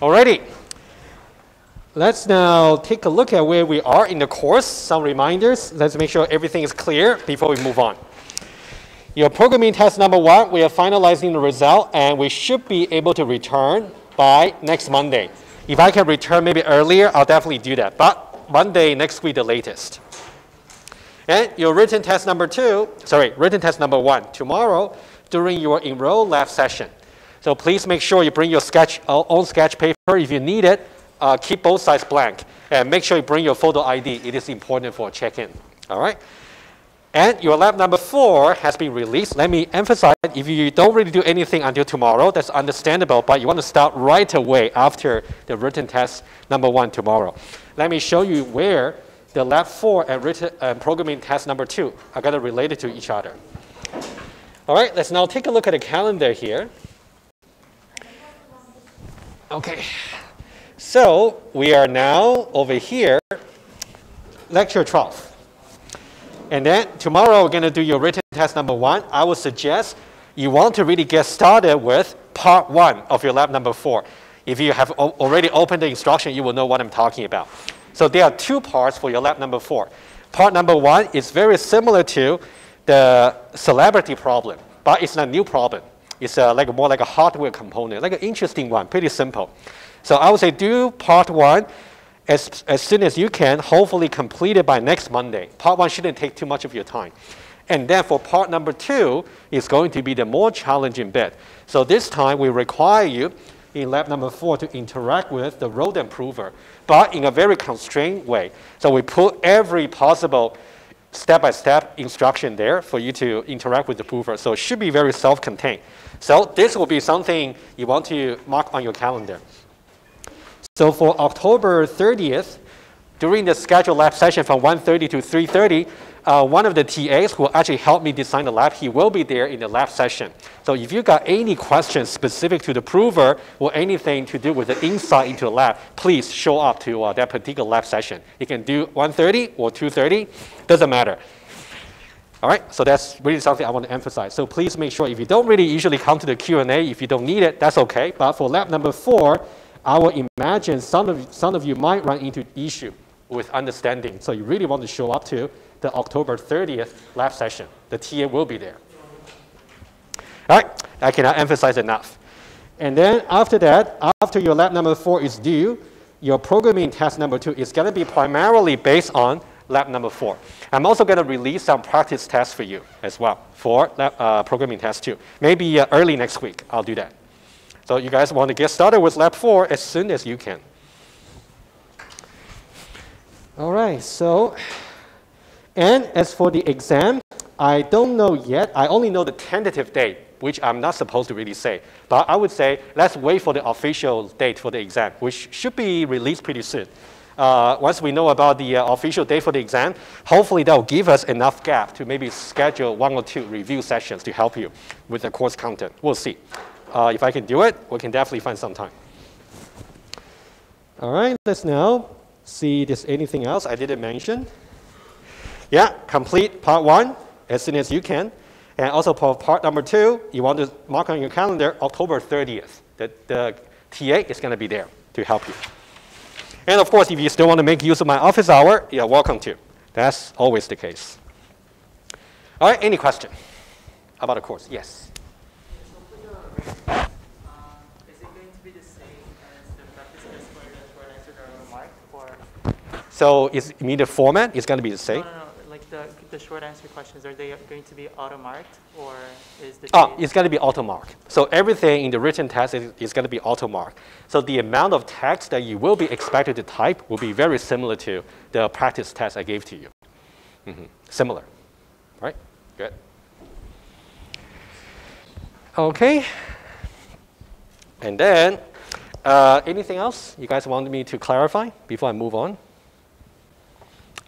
Alrighty. Let's now take a look at where we are in the course. Some reminders. Let's make sure everything is clear before we move on. Your programming test number one, we are finalizing the result and we should be able to return by next Monday. If I can return maybe earlier, I'll definitely do that. But Monday next week the latest. And your written test number two, sorry, written test number one, tomorrow during your enroll lab session. So please make sure you bring your sketch, uh, own sketch paper if you need it. Uh, keep both sides blank. And make sure you bring your photo ID. It is important for check-in. All right? And your lab number four has been released. Let me emphasize, if you don't really do anything until tomorrow, that's understandable, but you want to start right away after the written test number one tomorrow. Let me show you where the lab four and written uh, programming test number two are going to relate to each other. All right, let's now take a look at the calendar here. Okay, so we are now over here, lecture 12. And then tomorrow we're going to do your written test number one. I would suggest you want to really get started with part one of your lab number four. If you have already opened the instruction, you will know what I'm talking about. So there are two parts for your lab number four. Part number one is very similar to the celebrity problem, but it's not a new problem. It's uh, like more like a hardware component, like an interesting one, pretty simple. So I would say do part one as, as soon as you can, hopefully complete it by next Monday. Part one shouldn't take too much of your time. And then for part number two is going to be the more challenging bit. So this time we require you in lab number four to interact with the Rodin prover, but in a very constrained way. So we put every possible step-by-step -step instruction there for you to interact with the prover. So it should be very self-contained. So this will be something you want to mark on your calendar. So for October 30th, during the scheduled lab session from 1.30 to 3.30, uh, one of the TAs who actually helped me design the lab, he will be there in the lab session. So if you got any questions specific to the prover or anything to do with the insight into the lab, please show up to uh, that particular lab session. You can do 1.30 or 2.30, doesn't matter. All right, so that's really something I want to emphasize. So please make sure if you don't really usually come to the Q&A, if you don't need it, that's okay. But for lab number four, I will imagine some of, some of you might run into issue with understanding. So you really want to show up to the October 30th lab session. The TA will be there. All right, I cannot emphasize enough. And then after that, after your lab number four is due, your programming test number two is going to be primarily based on lab number four. I'm also going to release some practice tests for you as well for lab, uh, programming test two. Maybe uh, early next week, I'll do that. So you guys want to get started with lab four as soon as you can. All right, so, and as for the exam, I don't know yet. I only know the tentative date, which I'm not supposed to really say. But I would say let's wait for the official date for the exam, which should be released pretty soon. Uh, once we know about the uh, official date for the exam, hopefully that will give us enough gap to maybe schedule one or two review sessions to help you with the course content. We'll see. Uh, if I can do it, we can definitely find some time. All right, let's now see if there's anything else I didn't mention. Yeah, complete part one as soon as you can. And also for part number two, you want to mark on your calendar October 30th. The, the TA is going to be there to help you. And of course, if you still want to make use of my office hour, you're welcome to. That's always the case. All right, any question about the course? Yes. So is the format is going to be the same? No, no, no. Like the, the short answer questions, are they going to be auto marked, or is the? Oh, it's going to be auto mark. So everything in the written test is, is going to be auto mark. So the amount of text that you will be expected to type will be very similar to the practice test I gave to you. Mm -hmm. Similar, right? Good. Okay. And then, uh, anything else you guys wanted me to clarify before I move on?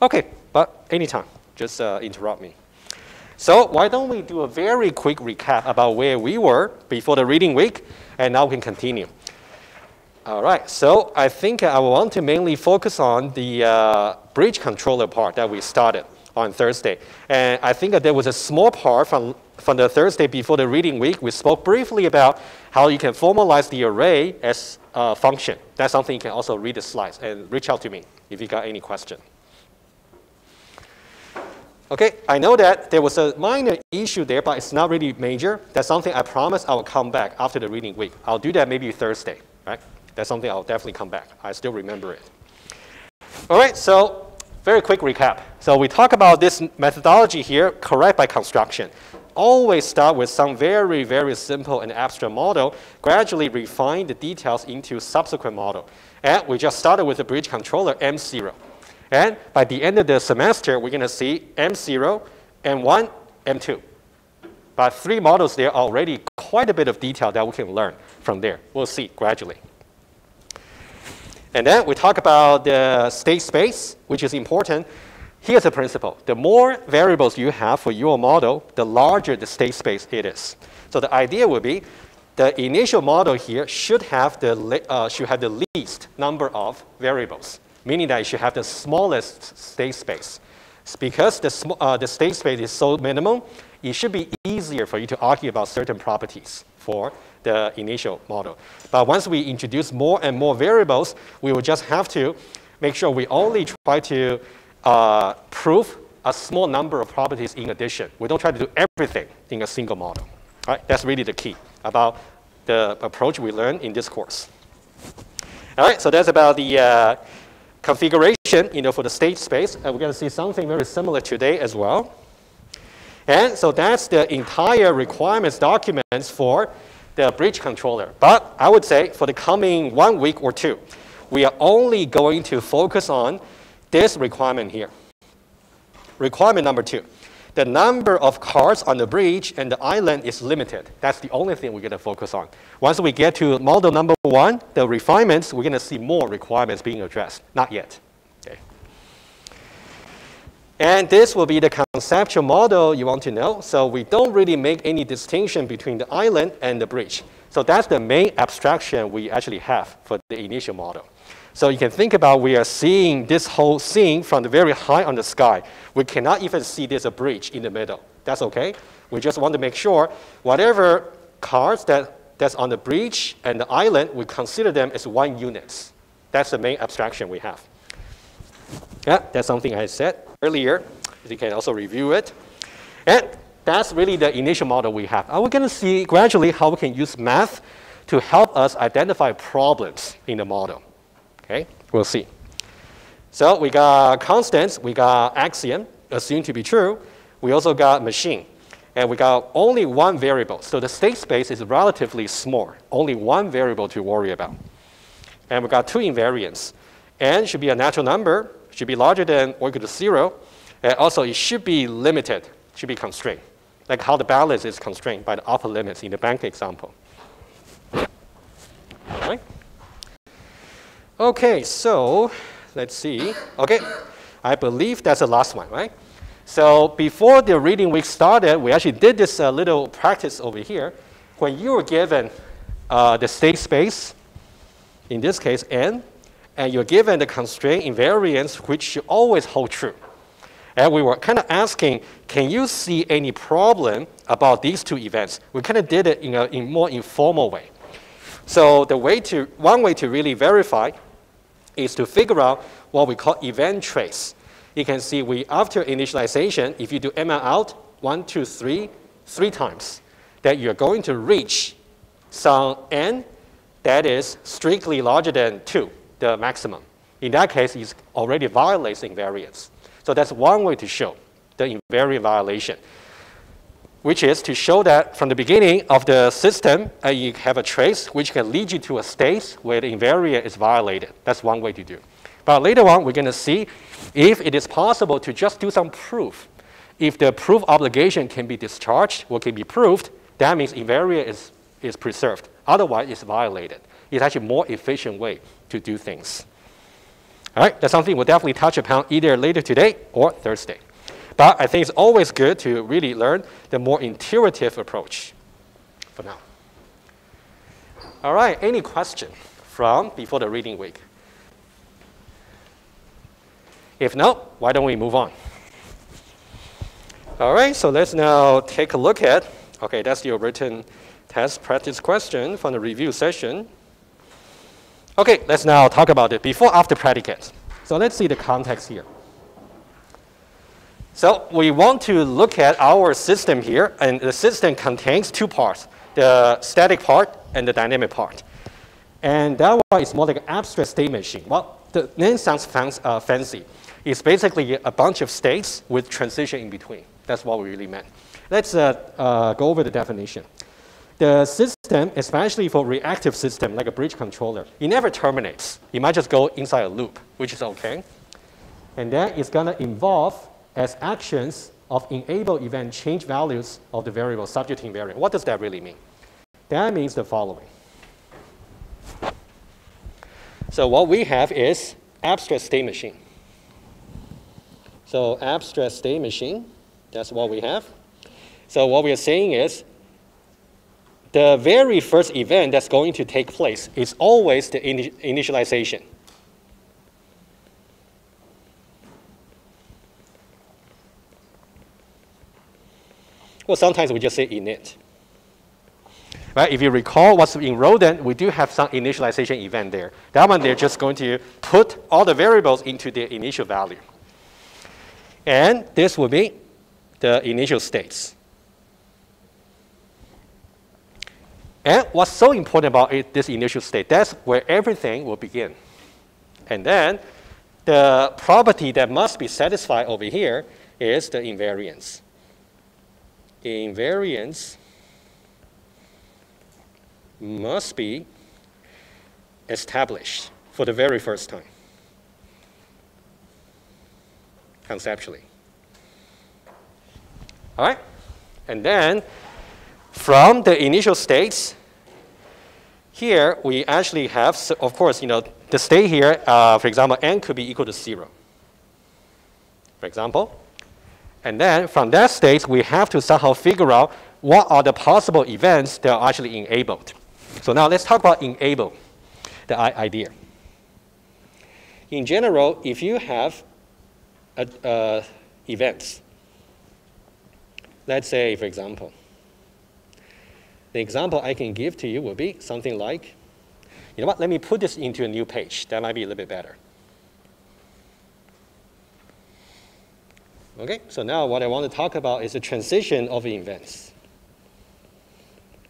Okay, but anytime, just uh, interrupt me. So why don't we do a very quick recap about where we were before the reading week, and now we can continue. All right, so I think I want to mainly focus on the uh, bridge controller part that we started on Thursday. And I think that there was a small part from, from the Thursday before the reading week. We spoke briefly about how you can formalize the array as a function. That's something you can also read the slides and reach out to me if you got any question. Okay, I know that there was a minor issue there, but it's not really major. That's something I promise I will come back after the reading week. I'll do that maybe Thursday, right? That's something I'll definitely come back. I still remember it. All right, so very quick recap. So we talk about this methodology here, correct by construction. Always start with some very, very simple and abstract model, gradually refine the details into subsequent model. And we just started with the bridge controller M0. And by the end of the semester, we're going to see M0, M1, M2. But three models there are already quite a bit of detail that we can learn from there. We'll see gradually. And then we talk about the state space, which is important. Here's the principle. The more variables you have for your model, the larger the state space it is. So the idea would be the initial model here should have the, uh, should have the least number of variables meaning that you should have the smallest state space. Because the, uh, the state space is so minimal, it should be easier for you to argue about certain properties for the initial model. But once we introduce more and more variables, we will just have to make sure we only try to uh, prove a small number of properties in addition. We don't try to do everything in a single model. Right? That's really the key about the approach we learned in this course. All right, so that's about the uh, configuration you know, for the state space. And we're going to see something very similar today as well. And so that's the entire requirements documents for the bridge controller. But I would say for the coming one week or two, we are only going to focus on this requirement here. Requirement number two the number of cars on the bridge and the island is limited. That's the only thing we're going to focus on. Once we get to model number one, the refinements, we're going to see more requirements being addressed. Not yet. Okay. And this will be the conceptual model you want to know. So we don't really make any distinction between the island and the bridge. So that's the main abstraction we actually have for the initial model. So you can think about we are seeing this whole scene from the very high on the sky. We cannot even see there's a bridge in the middle. That's okay. We just want to make sure whatever cars that, that's on the bridge and the island, we consider them as one unit. That's the main abstraction we have. Yeah, that's something I said earlier. You can also review it. And that's really the initial model we have. Are we going to see gradually how we can use math to help us identify problems in the model. Okay, we'll see. So we got constants, we got axiom, assumed to be true. We also got machine. And we got only one variable. So the state space is relatively small, only one variable to worry about. And we got two invariants. n should be a natural number, should be larger than or equal to zero. And also it should be limited, should be constrained. Like how the balance is constrained by the upper limits in the bank example. Right? Okay, so let's see. Okay, I believe that's the last one, right? So before the reading week started, we actually did this uh, little practice over here. When you were given uh, the state space, in this case n, and you're given the constraint invariance, which should always hold true. And we were kind of asking, can you see any problem about these two events? We kind of did it in a in more informal way. So the way to, one way to really verify is to figure out what we call event trace. You can see we, after initialization, if you do ML out, one, two, three, three times, that you're going to reach some n that is strictly larger than 2, the maximum. In that case, it already violates invariance. So that's one way to show the invariant violation which is to show that from the beginning of the system, uh, you have a trace which can lead you to a state where the invariant is violated. That's one way to do. But later on, we're going to see if it is possible to just do some proof. If the proof obligation can be discharged or can be proved, that means invariant is, is preserved. Otherwise, it's violated. It's actually a more efficient way to do things. All right, that's something we'll definitely touch upon either later today or Thursday. But I think it's always good to really learn the more intuitive approach for now. All right, any question from before the reading week? If not, why don't we move on? All right, so let's now take a look at, okay, that's your written test practice question from the review session. Okay, let's now talk about it before after predicates. So let's see the context here. So we want to look at our system here, and the system contains two parts, the static part and the dynamic part. And that one is more like an abstract state machine. Well, the name sounds uh, fancy. It's basically a bunch of states with transition in between. That's what we really meant. Let's uh, uh, go over the definition. The system, especially for reactive system like a bridge controller, it never terminates. It might just go inside a loop, which is okay. And then it's going to involve as actions of enable event change values of the variable subject invariant. What does that really mean? That means the following. So what we have is abstract state machine. So abstract state machine that's what we have. So what we are saying is the very first event that's going to take place is always the initialization. Well, sometimes we just say init. Right? If you recall what's in Rodin, we do have some initialization event there. That one, they're just going to put all the variables into their initial value. And this will be the initial states. And what's so important about it, this initial state, that's where everything will begin. And then the property that must be satisfied over here is the invariance. Invariance must be established for the very first time, conceptually. All right? And then from the initial states, here we actually have, of course, you know, the state here, uh, for example, n could be equal to zero, for example. And then from that state, we have to somehow figure out what are the possible events that are actually enabled. So now let's talk about enable, the idea. In general, if you have a, uh, events, Let's say, for example, the example I can give to you will be something like, you know what, let me put this into a new page. That might be a little bit better. Okay, so now what I want to talk about is the transition of events.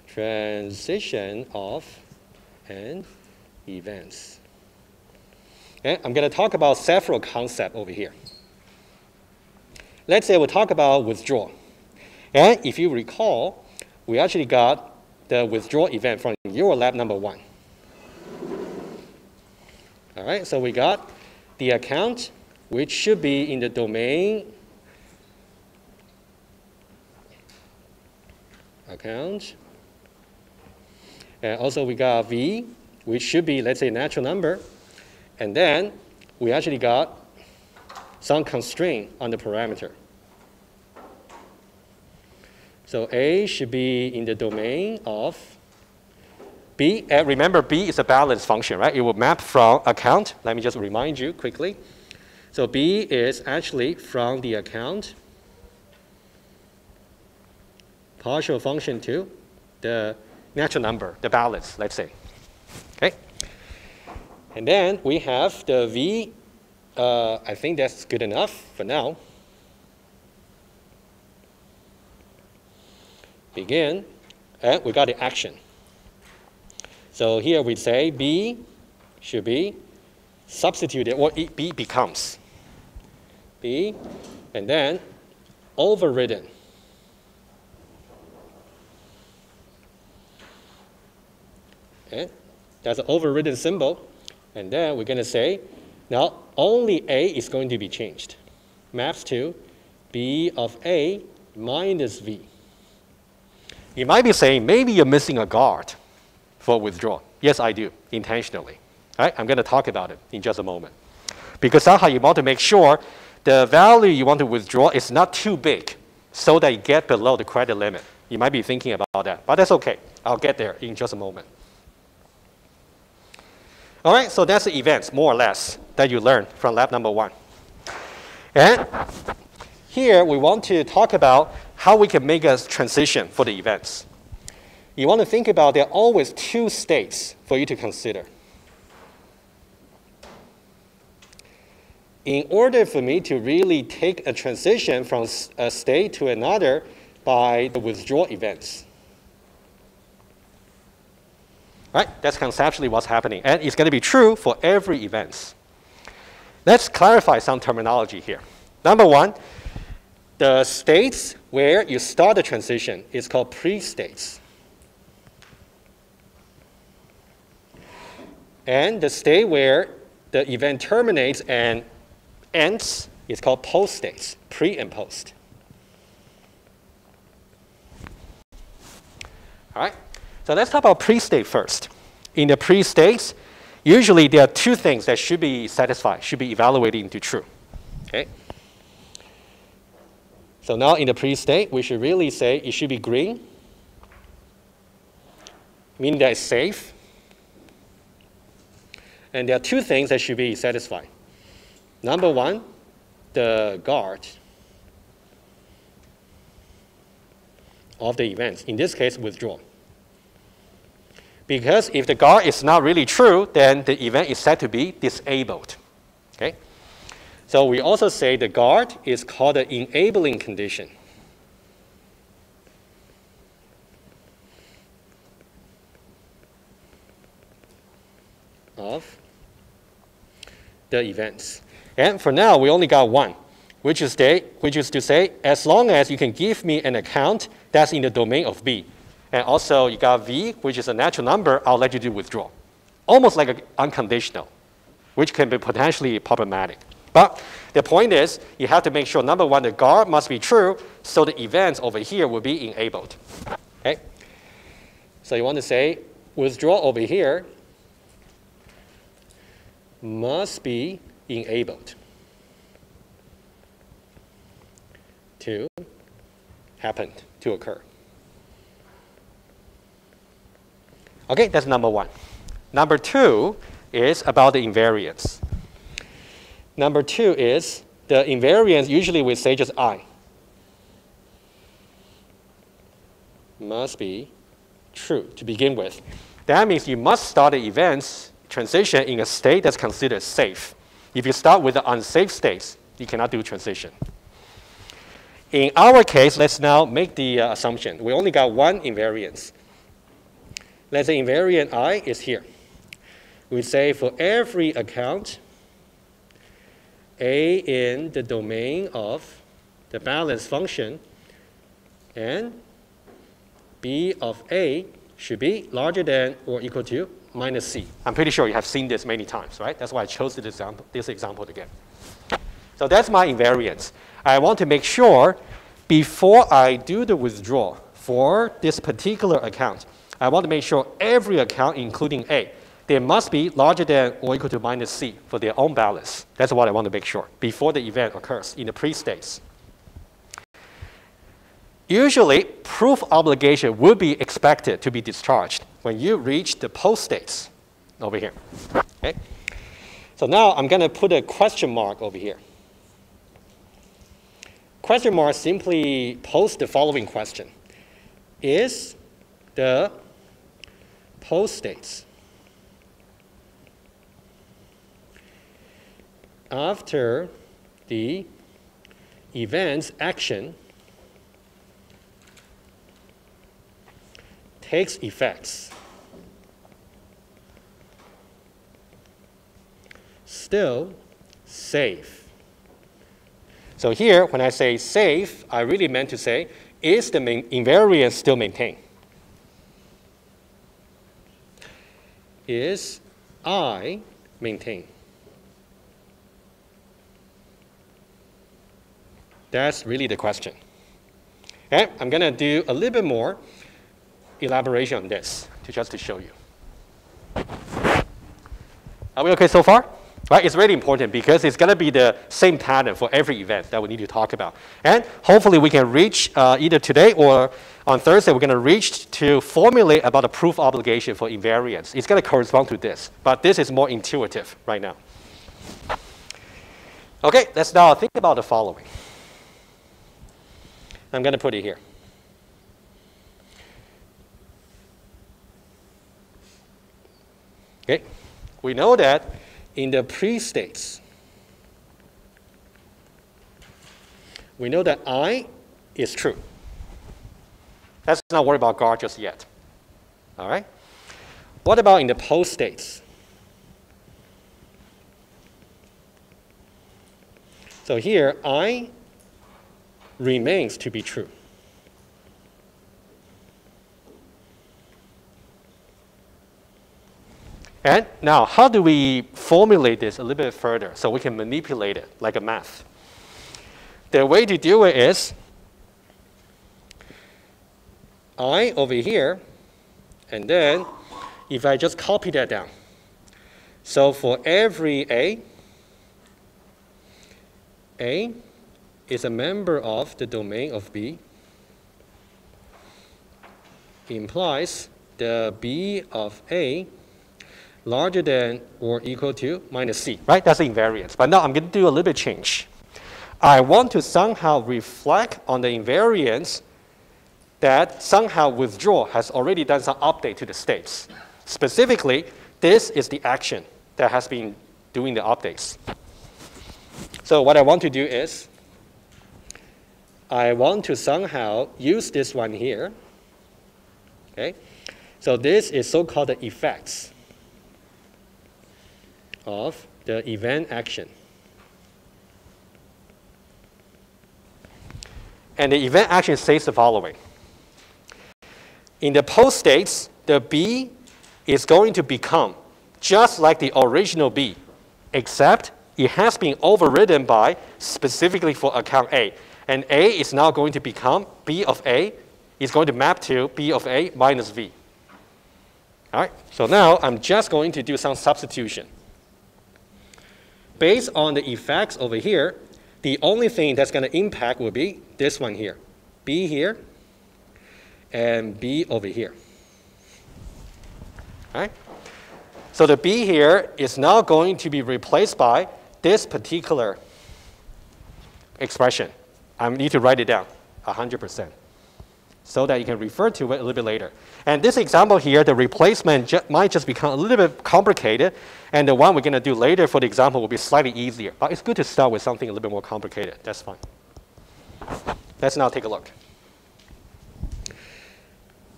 Transition of and events. Okay, I'm going to talk about several concepts over here. Let's say we talk about withdrawal. And if you recall, we actually got the withdrawal event from your lab number one. All right, so we got the account, which should be in the domain account. And also we got V, which should be, let's say, natural number. And then we actually got some constraint on the parameter. So A should be in the domain of B. And remember, B is a balance function, right? It will map from account. Let me just remind you quickly. So B is actually from the account partial function to the natural number, the balance, let's say. Okay? And then we have the V. Uh, I think that's good enough for now. begin, and we got the action. So here we say B should be substituted, or B becomes. B, and then overridden. Okay, that's an overridden symbol. And then we're going to say, now only A is going to be changed. Maps to B of A minus V. You might be saying, maybe you're missing a guard for withdrawal. Yes, I do, intentionally. I'm going to talk about it in just a moment. Because somehow you want to make sure the value you want to withdraw is not too big so that you get below the credit limit. You might be thinking about that, but that's okay. I'll get there in just a moment. All right, so that's the events, more or less, that you learned from lab number one. And here we want to talk about how we can make a transition for the events. You want to think about there are always two states for you to consider. In order for me to really take a transition from a state to another by the withdrawal events. Right? That's conceptually what's happening. And it's going to be true for every event. Let's clarify some terminology here. Number one, the states where you start the transition is called pre-states. And the state where the event terminates and ends is called post-states, pre and post. All right, so let's talk about pre-state first. In the pre-states, usually there are two things that should be satisfied, should be evaluated into true. Okay. So now in the pre-state, we should really say it should be green, meaning that it's safe. And there are two things that should be satisfied. Number one, the guard of the events, in this case, withdraw. Because if the guard is not really true, then the event is said to be disabled. Okay? So we also say the guard is called the enabling condition. of the events. And for now, we only got one, which is, they, which is to say, as long as you can give me an account that's in the domain of B. And also, you got V, which is a natural number, I'll let you do withdrawal. Almost like an unconditional, which can be potentially problematic. But the point is, you have to make sure, number one, the guard must be true, so the events over here will be enabled. Okay? So you want to say, withdraw over here must be enabled to happen, to occur. Okay, that's number one. Number two is about the invariance. Number two is the invariance, usually we say just I. Must be true to begin with. That means you must start the events transition in a state that's considered safe. If you start with the unsafe states, you cannot do transition. In our case, let's now make the uh, assumption. We only got one invariance. Let's say invariant i is here. We say for every account, a in the domain of the balance function and b of a should be larger than or equal to minus c. I'm pretty sure you have seen this many times, right? That's why I chose this example, this example again. So that's my invariance. I want to make sure before I do the withdrawal for this particular account, I want to make sure every account, including A, they must be larger than or equal to minus c for their own balance. That's what I want to make sure before the event occurs in the pre-states. Usually, proof obligation would be expected to be discharged when you reach the post-states over here. Okay? So now I'm going to put a question mark over here. Question mark simply pose the following question. Is the post-states after the event's action takes effects. Still safe. So here, when I say safe, I really meant to say, is the invariance still maintained? Is I maintain. That's really the question. Okay, I'm going to do a little bit more elaboration on this to just to show you. Are we okay so far? Right, it's really important because it's going to be the same pattern for every event that we need to talk about. And hopefully we can reach uh, either today or on Thursday, we're going to reach to formulate about a proof obligation for invariance. It's going to correspond to this, but this is more intuitive right now. Okay, let's now think about the following. I'm going to put it here. Okay, we know that in the pre-states, we know that I is true. Let's not worry about guard just yet. All right? What about in the post states? So here, I remains to be true. And now, how do we formulate this a little bit further so we can manipulate it like a math? The way to do it is I over here, and then if I just copy that down. So for every A, A is a member of the domain of B implies the B of A larger than or equal to minus C, right? That's the invariance. But now I'm going to do a little bit change. I want to somehow reflect on the invariance that somehow withdraw has already done some update to the states. Specifically, this is the action that has been doing the updates. So what I want to do is I want to somehow use this one here. Okay? So this is so-called the effects of the event action. And the event action says the following. In the post states, the B is going to become just like the original B, except it has been overridden by specifically for account A. And A is now going to become B of A is going to map to B of A minus V. All right, so now I'm just going to do some substitution. Based on the effects over here, the only thing that's going to impact will be this one here. B here and B over here. All right? So the B here is now going to be replaced by this particular expression. I need to write it down 100% so that you can refer to it a little bit later. And this example here, the replacement ju might just become a little bit complicated, and the one we're going to do later for the example will be slightly easier. But it's good to start with something a little bit more complicated. That's fine. Let's now take a look.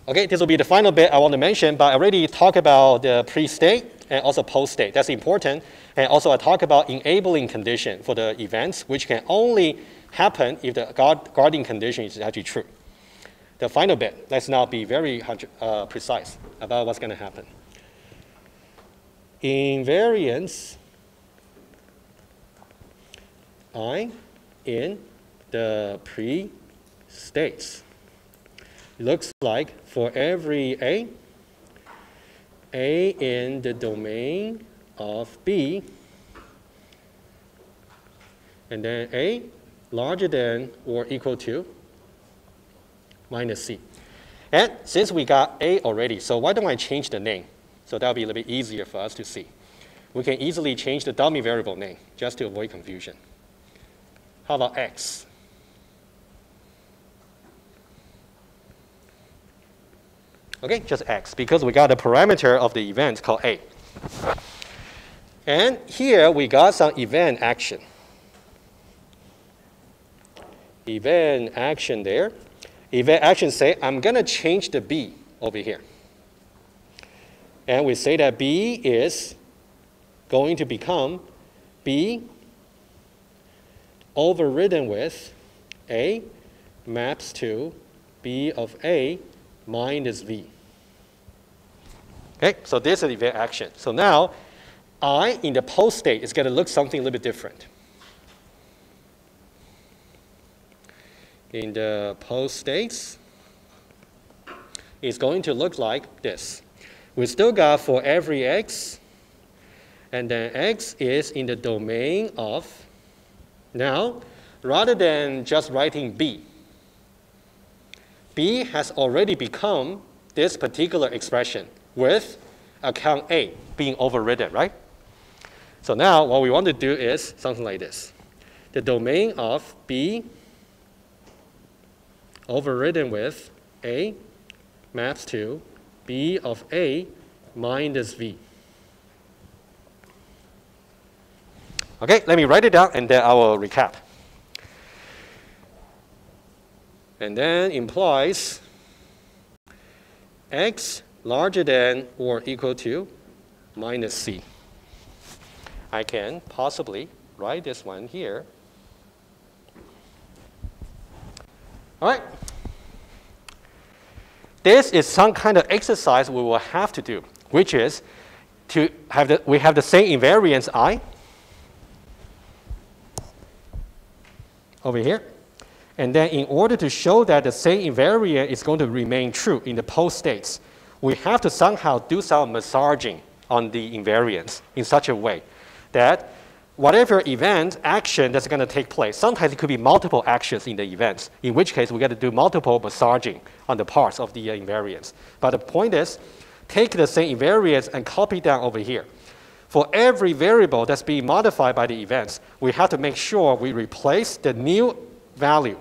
Okay, this will be the final bit I want to mention, but I already talked about the pre-state and also post-state. That's important. And also I talk about enabling condition for the events, which can only happen if the guard, guarding condition is actually true. The final bit, let's now be very uh, precise about what's going to happen. Invariance I in the pre-states looks like for every A, A in the domain of B, and then A larger than or equal to minus C. And since we got A already, so why don't I change the name? So that'll be a little bit easier for us to see. We can easily change the dummy variable name just to avoid confusion. How about X? Okay, just X, because we got a parameter of the event called A. And here we got some event action. Event action there. Event action say, I'm going to change the B over here. And we say that B is going to become B overridden with A maps to B of A minus V. Okay, so this is the event action. So now, I in the post state is going to look something a little bit different. In the post states, it's going to look like this. We still got for every x, and then x is in the domain of, now, rather than just writing b, b has already become this particular expression with account A being overridden, right? So now what we want to do is something like this. The domain of B overridden with A maps to B of A minus V. Okay, let me write it down and then I will recap. And then implies x larger than or equal to minus c. I can possibly write this one here. All right. This is some kind of exercise we will have to do, which is to have the, we have the same invariance i over here. And then in order to show that the same invariant is going to remain true in the post states, we have to somehow do some massaging on the invariance in such a way that whatever event, action that's going to take place, sometimes it could be multiple actions in the events, in which case we got to do multiple massaging on the parts of the uh, invariance. But the point is, take the same invariants and copy down over here. For every variable that's being modified by the events, we have to make sure we replace the new value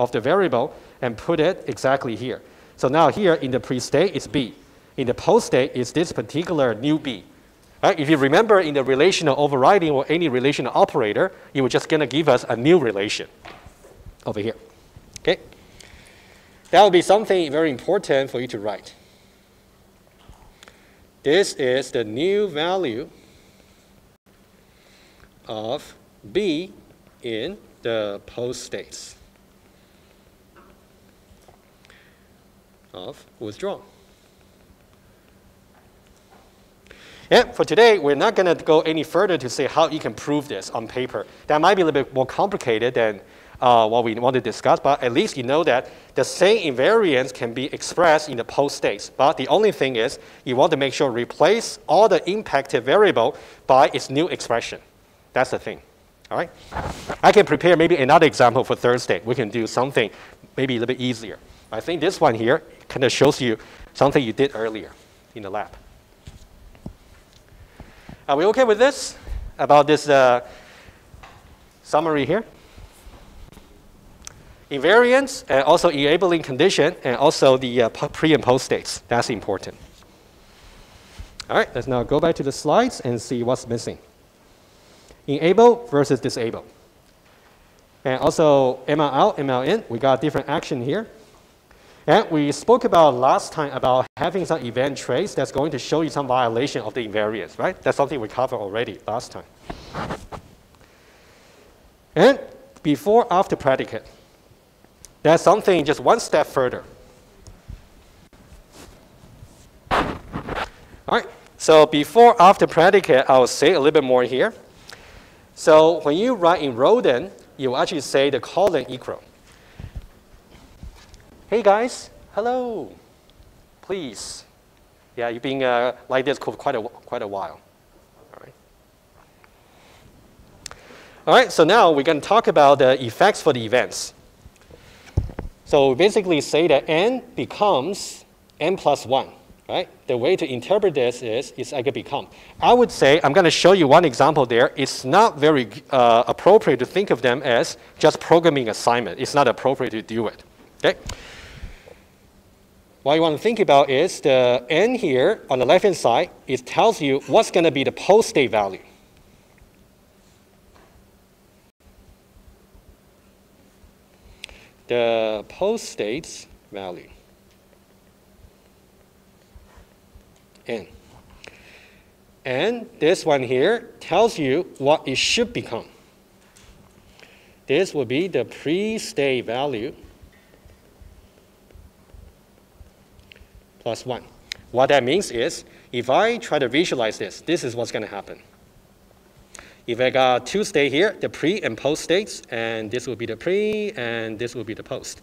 of the variable and put it exactly here. So now here in the pre-state, it's b. In the post-state, it's this particular new b. Right? If you remember in the relational overriding or any relational operator, it was just going to give us a new relation over here. Okay? That would be something very important for you to write. This is the new value of B in the post states of withdrawal. And for today, we're not going to go any further to say how you can prove this on paper. That might be a little bit more complicated than uh, what we want to discuss, but at least you know that the same invariance can be expressed in the post states. But the only thing is, you want to make sure replace all the impacted variable by its new expression. That's the thing. All right? I can prepare maybe another example for Thursday. We can do something maybe a little bit easier. I think this one here kind of shows you something you did earlier in the lab. Are we okay with this? About this uh, summary here? Invariance and also enabling condition and also the uh, pre and post states. That's important. All right, let's now go back to the slides and see what's missing. Enable versus disable. And also ML out, ML in, we got different action here. And we spoke about last time about having some event trace that's going to show you some violation of the invariance, right? That's something we covered already last time. And before after predicate, that's something just one step further. All right, so before after predicate, I'll say a little bit more here. So when you write in Rodin, you actually say the colon equal. Hey guys, hello. Please. Yeah, you've been uh, like this for quite a, quite a while. All right. All right, so now we're going to talk about the effects for the events. So basically say that n becomes n plus 1, right? The way to interpret this is, is I can become. I would say, I'm going to show you one example there. It's not very uh, appropriate to think of them as just programming assignment. It's not appropriate to do it, okay? What you want to think about is the n here on the left-hand side, it tells you what's going to be the post-state value. The post-states value. n. And this one here tells you what it should become. This will be the pre-state value plus 1. What that means is, if I try to visualize this, this is what's going to happen. If I got two state here, the pre and post states, and this will be the pre, and this will be the post.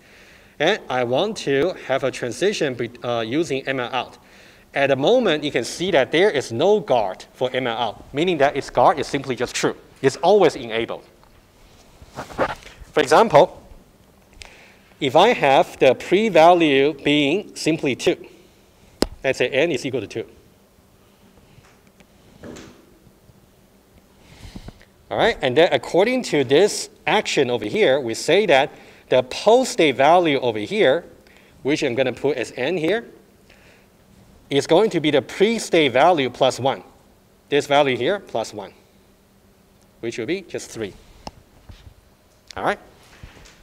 And I want to have a transition uh, using ML out. At the moment, you can see that there is no guard for ML out, meaning that its guard is simply just true. It's always enabled. For example, if I have the pre-value being simply 2, let's say n is equal to 2. All right, and then according to this action over here, we say that the post state value over here, which I'm going to put as n here, is going to be the pre-state value plus 1. This value here plus 1, which will be just 3. All right?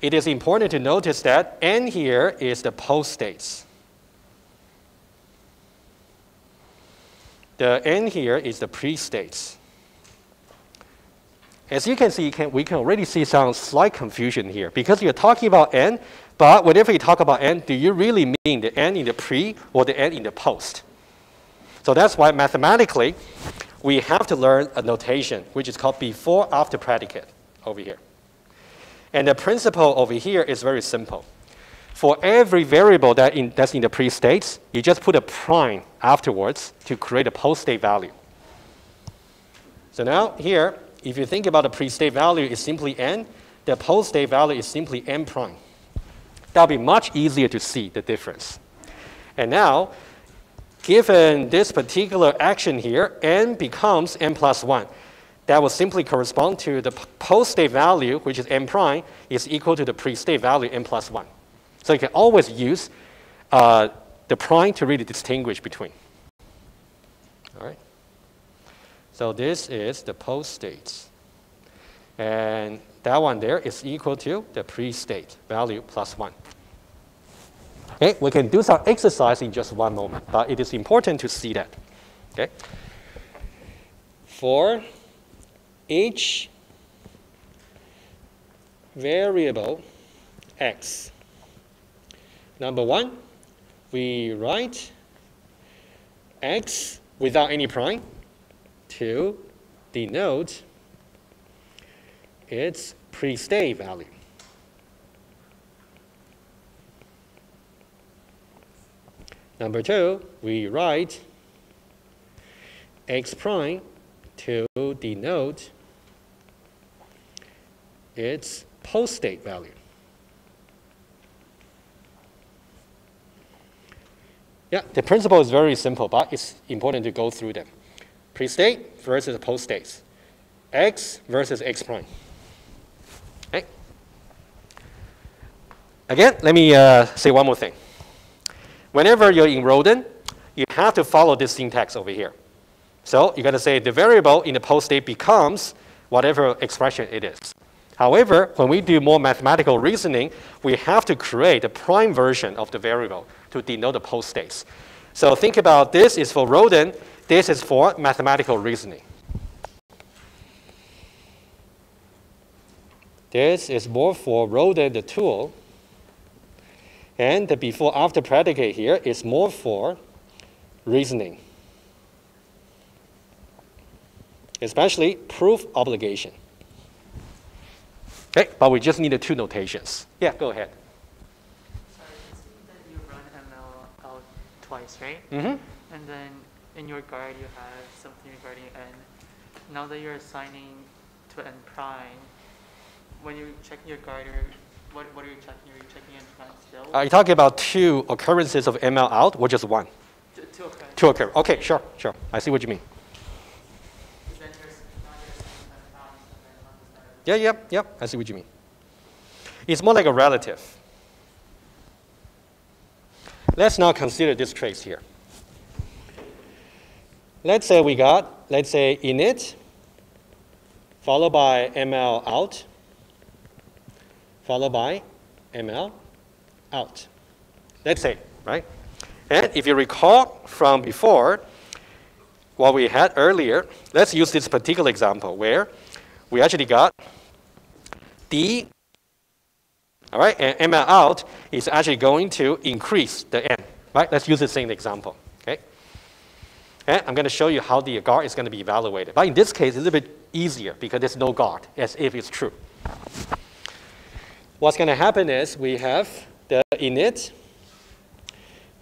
It is important to notice that n here is the post states. The n here is the pre-states. As you can see, can, we can already see some slight confusion here because you're talking about n, but whenever you talk about n, do you really mean the n in the pre or the n in the post? So that's why mathematically, we have to learn a notation which is called before after predicate over here. And the principle over here is very simple. For every variable that in, that's in the pre-states, you just put a prime afterwards to create a post-state value. So now here, if you think about the pre-state value is simply n, the post-state value is simply n prime. That'll be much easier to see the difference. And now, given this particular action here, n becomes n plus 1 that will simply correspond to the post-state value, which is n prime, is equal to the pre-state value n plus 1. So you can always use uh, the prime to really distinguish between. All right. So this is the post-states. And that one there is equal to the pre-state value plus 1. Okay, we can do some exercise in just one moment, but it is important to see that. Okay. For each variable x. Number one, we write x without any prime to denote its pre-state value. Number two, we write x prime to denote its post-state value. Yeah, the principle is very simple, but it's important to go through them. Pre-state versus post-states. X versus X prime. Okay. Again, let me uh, say one more thing. Whenever you're in Rodin, you have to follow this syntax over here. So you're going to say the variable in the post-state becomes whatever expression it is. However, when we do more mathematical reasoning, we have to create a prime version of the variable to denote the post states. So think about this is for Rodin, this is for mathematical reasoning. This is more for Rodin, the tool. And the before after predicate here is more for reasoning, especially proof obligation. Okay, but we just needed two notations. Yeah, go ahead. Sorry, it seems that you run ML out twice, right? Mm-hmm. And then in your guard you have something regarding n. Now that you're assigning to n prime, when you check your guide, what, what are you checking? Are you checking n prime still? Are you talking about two occurrences of ML out or just one? T- two occur. Two occur. Okay, sure, sure. I see what you mean. Yeah, you're s- now you're assigning n prime, and then on the side. Yeah, yep, yep. I see what you mean. It's more like a relative. Let's now consider this trace here. Let's say we got, let's say init, followed by ml out, followed by ml out. Let's say, right? And if you recall from before, what we had earlier, let's use this particular example where we actually got D, all right, and ML out is actually going to increase the N, right? Let's use the same example, okay? And I'm going to show you how the guard is going to be evaluated. But in this case, it's a bit easier because there's no guard, as if it's true. What's going to happen is we have the init,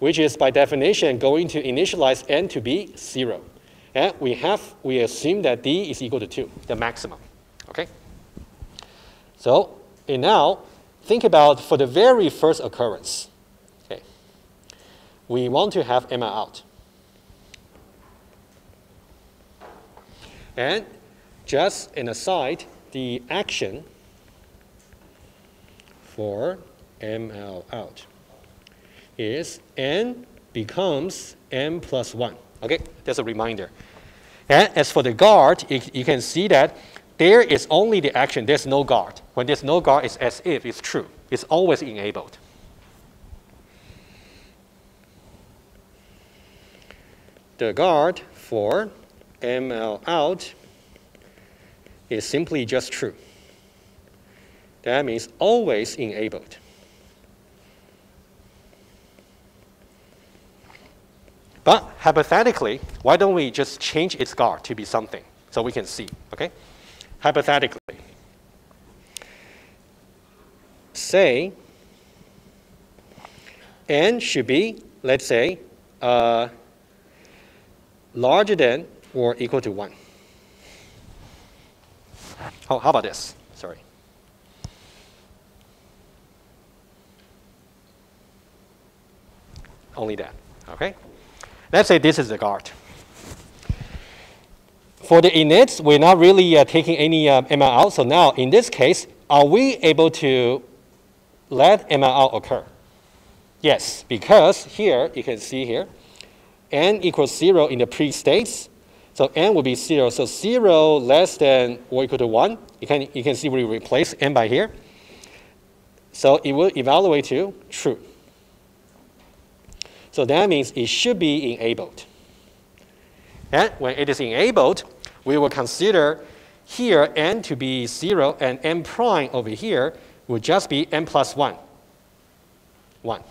which is by definition going to initialize n to be 0. And we have, we assume that d is equal to 2, the maximum, okay? So, and now, think about for the very first occurrence, okay? We want to have ML out. And just an aside, the action for ML out is n becomes n plus 1. Okay, that's a reminder. And as for the guard, you can see that there is only the action, there's no guard. When there's no guard, it's as if it's true. It's always enabled. The guard for ML out is simply just true. That means always enabled. But hypothetically, why don't we just change its guard to be something so we can see, okay? Hypothetically, say n should be, let's say, uh, larger than or equal to 1. Oh, how about this? Sorry. Only that, okay? Let's say this is the guard. For the inits, we're not really uh, taking any uh, ML out. So now, in this case, are we able to let ML out occur? Yes, because here, you can see here, n equals 0 in the pre-states. So n will be 0. So 0 less than or equal to 1. You can, you can see we replace n by here. So it will evaluate to true. So that means it should be enabled. And when it is enabled, we will consider here n to be 0 and n prime over here will just be n plus 1. 1.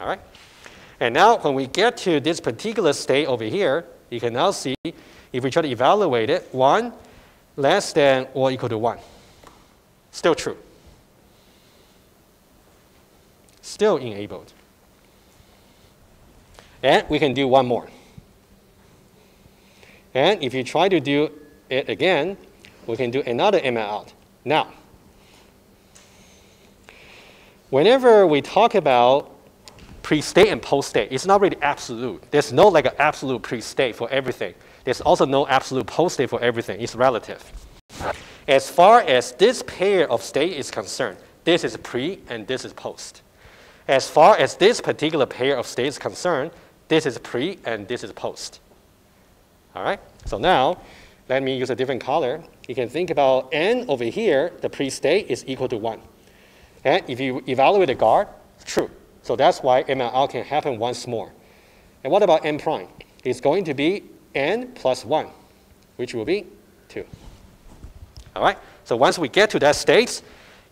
All right? And now when we get to this particular state over here, you can now see if we try to evaluate it, 1 less than or equal to 1. Still true. Still enabled. And we can do one more. And if you try to do it again, we can do another ML out. Now, whenever we talk about pre-state and post-state, it's not really absolute. There's no like an absolute pre-state for everything. There's also no absolute post-state for everything. It's relative. As far as this pair of state is concerned, this is pre and this is post. As far as this particular pair of states is concerned, this is pre and this is post. All right? So now, let me use a different color. You can think about n over here, the pre-state is equal to 1. And if you evaluate the guard, true. So that's why ML can happen once more. And what about n prime? It's going to be n plus 1, which will be 2. All right? So once we get to that state,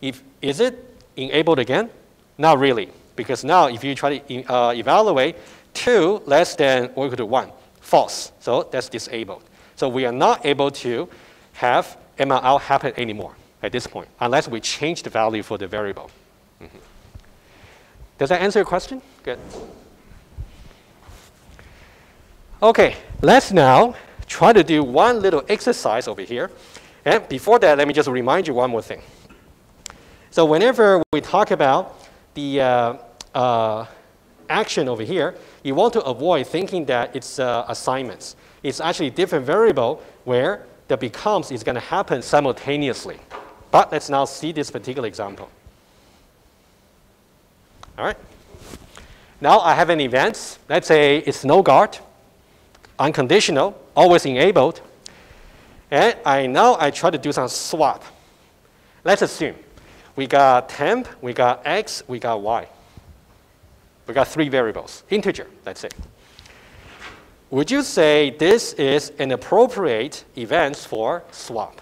if, is it enabled again? Not really, because now if you try to uh, evaluate 2 less than or equal to 1, false. So that's disabled. So we are not able to have ML happen anymore at this point, unless we change the value for the variable. Mm -hmm. Does that answer your question? Good. Okay, let's now try to do one little exercise over here. And before that, let me just remind you one more thing. So whenever we talk about the uh, uh, action over here, you want to avoid thinking that it's uh, assignments. It's actually different variable where the becomes is going to happen simultaneously. But let's now see this particular example. All right. Now I have an event. Let's say it's no guard, unconditional, always enabled. And I now I try to do some swap. Let's assume we got temp, we got x, we got y. We got three variables, integer, let's say. Would you say this is an appropriate event for swap?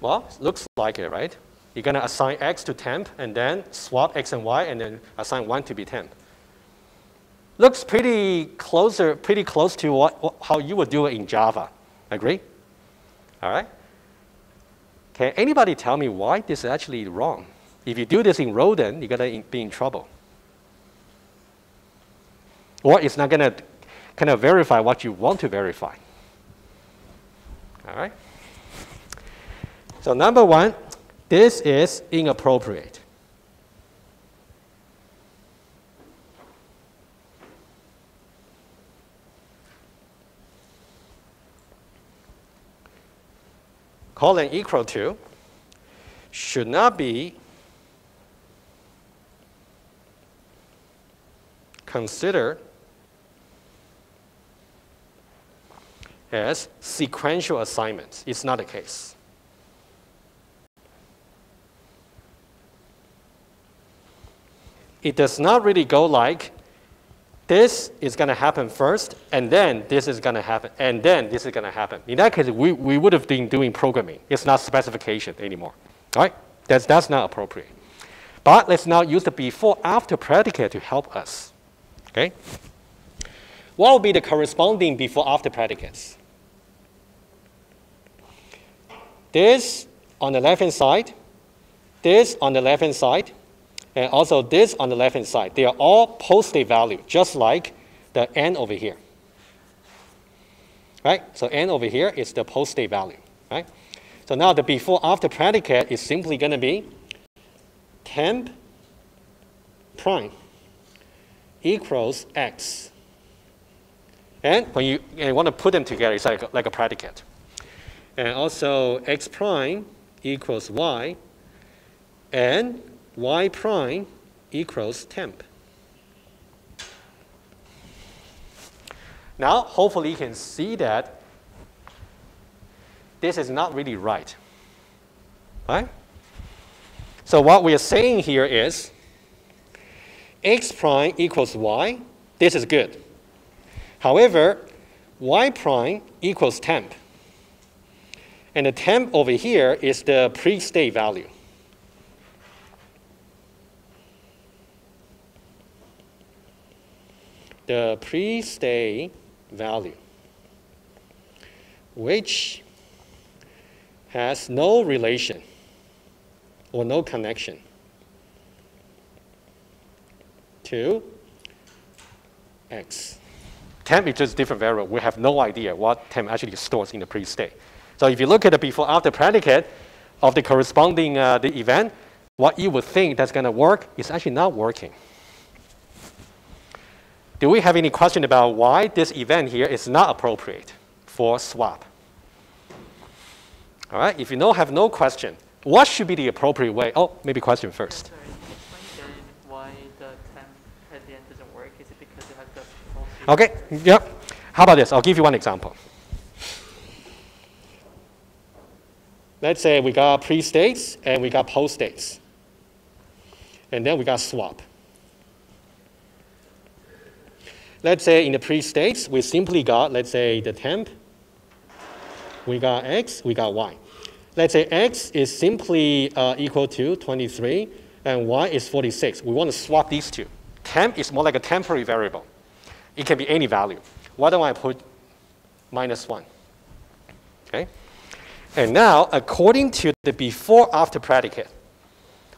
Well, looks like it, right? You're going to assign x to temp and then swap x and y and then assign 1 to be temp. Looks pretty closer, pretty close to what, how you would do it in Java. Agree? All right? Can anybody tell me why this is actually wrong? If you do this in Rodin, you're going to be in trouble. Or it's not going to kind of verify what you want to verify. All right? So number one, this is inappropriate. Colon equal to should not be considered as sequential assignments. It's not the case. It does not really go like this is going to happen first, and then this is going to happen, and then this is going to happen. In that case, we, we would have been doing programming. It's not specification anymore. All right? That's, that's not appropriate. But let's now use the before-after predicate to help us. Okay? What will be the corresponding before-after predicates? This on the left-hand side, this on the left-hand side, and also this on the left-hand side. They are all post-state value, just like the n over here. Right? So n over here is the post-state value. Right? So now the before-after predicate is simply going to be temp prime equals x. And when you, and you want to put them together, it's like, like a predicate. And also x prime equals y. And y prime equals temp. Now, hopefully you can see that this is not really right. Right? So what we are saying here is x prime equals y. This is good. However, y prime equals temp. And the temp over here is the pre-state value. The pre-state value, which has no relation or no connection to x. Temp is just different variable. We have no idea what temp actually stores in the pre-state. So if you look at the before-after predicate of the corresponding uh, the event, what you would think that's going to work is actually not working. Do we have any question about why this event here is not appropriate for swap? All right, if you know, have no question, what should be the appropriate way? Oh, maybe question first. Sorry, explain again why the temp at the end doesn't work. Is it because it has the false Okay, yep. How about this? I'll give you one example. Let's say we got pre-states and we got post-states. And then we got swap. Let's say in the pre-states, we simply got, let's say, the temp. We got x, we got y. Let's say x is simply uh, equal to 23, and y is 46. We want to swap these two. Temp is more like a temporary variable. It can be any value. Why don't I put minus 1? Okay? And now, according to the before-after predicate,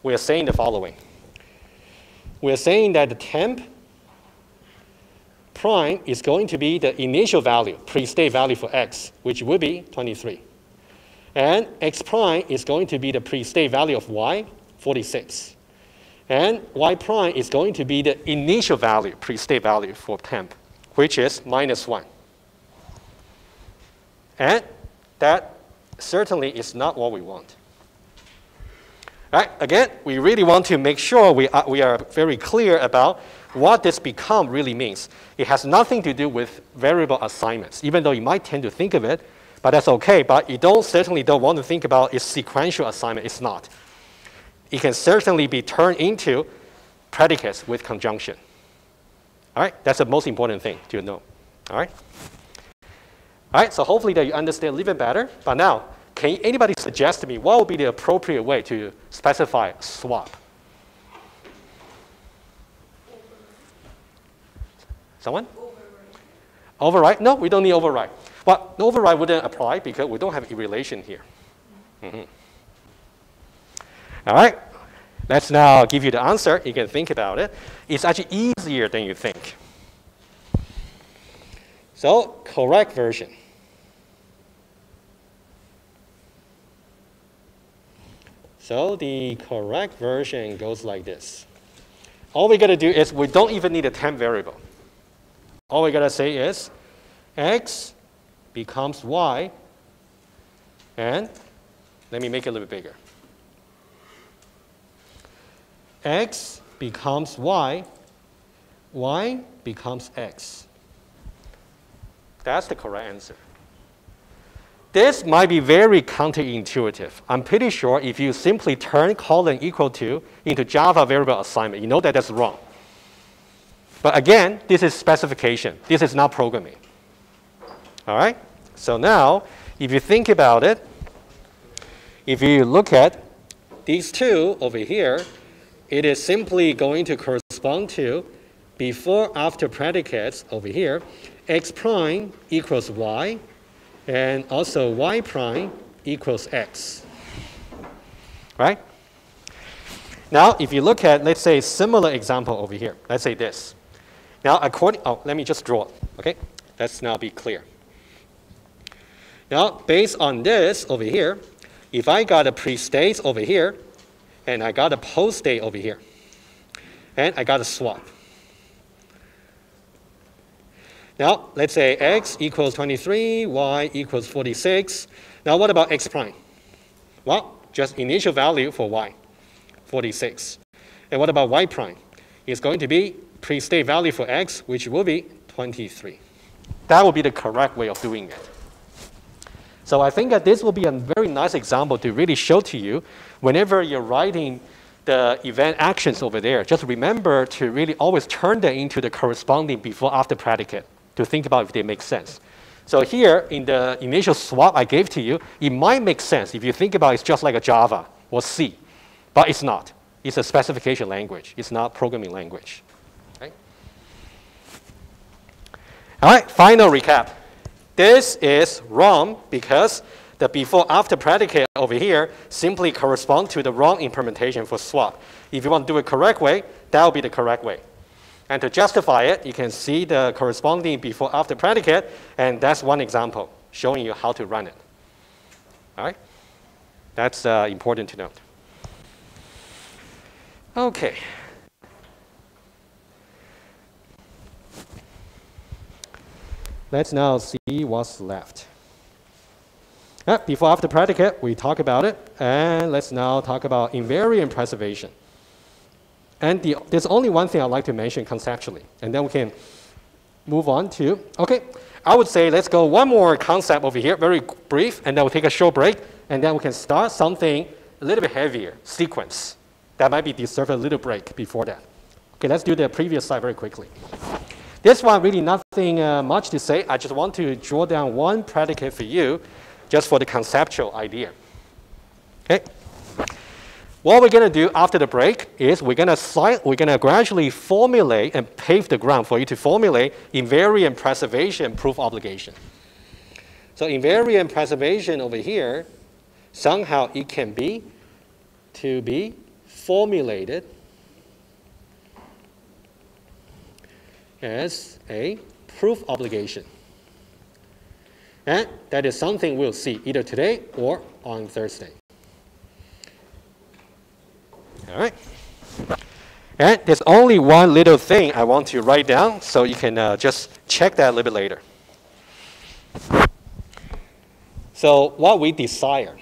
we are saying the following. We are saying that the temp prime is going to be the initial value, pre-state value for x, which would be 23. And x prime is going to be the pre-state value of y, 46. And y prime is going to be the initial value, pre-state value for temp, which is minus 1. And that certainly is not what we want. Right? Again, we really want to make sure we are, we are very clear about what this become really means. It has nothing to do with variable assignments, even though you might tend to think of it, but that's okay. But you don't certainly don't want to think about its sequential assignment. It's not. It can certainly be turned into predicates with conjunction. All right, that's the most important thing to know. All right. All right, so hopefully that you understand a little bit better. But now, can anybody suggest to me what would be the appropriate way to specify swap? Someone? Override. No, we don't need override. Well, the override wouldn't apply because we don't have a relation here. Mm -hmm. All right. Let's now give you the answer. You can think about it. It's actually easier than you think. So, correct version. So the correct version goes like this. All we got to do is we don't even need a temp variable. All we got to say is x becomes y and Let me make it a little bit bigger. x becomes y, y becomes x. That's the correct answer. This might be very counterintuitive. I'm pretty sure if you simply turn colon equal to into Java variable assignment, you know that that's wrong. But again, this is specification. This is not programming. All right? So now, if you think about it, if you look at these two over here, it is simply going to correspond to before after predicates over here, x prime equals y, and also y prime equals x. Right? Now, if you look at, let's say, similar example over here, let's say this. Now, according, oh, let me just draw, okay? Let's now be clear. Now, based on this over here, if I got a pre-state over here, and I got a post-state over here, and I got a swap. Now, let's say x equals 23, y equals 46. Now, what about x prime? Well, just initial value for y, 46. And what about y prime? It's going to be pre-state value for x, which will be 23. That will be the correct way of doing it. So I think that this will be a very nice example to really show to you whenever you're writing the event actions over there, just remember to really always turn them into the corresponding before after predicate to think about if they make sense. So here in the initial swap I gave to you, it might make sense if you think about it's just like a Java or C, but it's not. It's a specification language. It's not programming language. Okay? All right, final recap. This is wrong because the before after predicate over here simply correspond to the wrong implementation for swap. If you want to do it correct way, that will be the correct way. And to justify it, you can see the corresponding before after predicate, and that's one example showing you how to run it. All right? That's uh, important to note. Okay. Let's now see what's left. Uh, before after predicate, we talk about it, and let's now talk about invariant preservation. And the, there's only one thing I'd like to mention conceptually, and then we can move on to, okay, I would say let's go one more concept over here, very brief, and then we'll take a short break, and then we can start something a little bit heavier, sequents. That might be deserve a little break before that. Okay, let's do the previous slide very quickly. This one, really nothing uh, much to say. I just want to draw down one predicate for you, just for the conceptual idea. Okay. What we're going to do after the break is we're going to we're going to gradually formulate and pave the ground for you to formulate invariant preservation proof obligation. So invariant preservation over here, somehow it can be to be formulated as a proof obligation. And that is something we'll see either today or on Thursday. All right. And there's only one little thing I want to write down, so you can uh, just check that a little bit later. So what we desire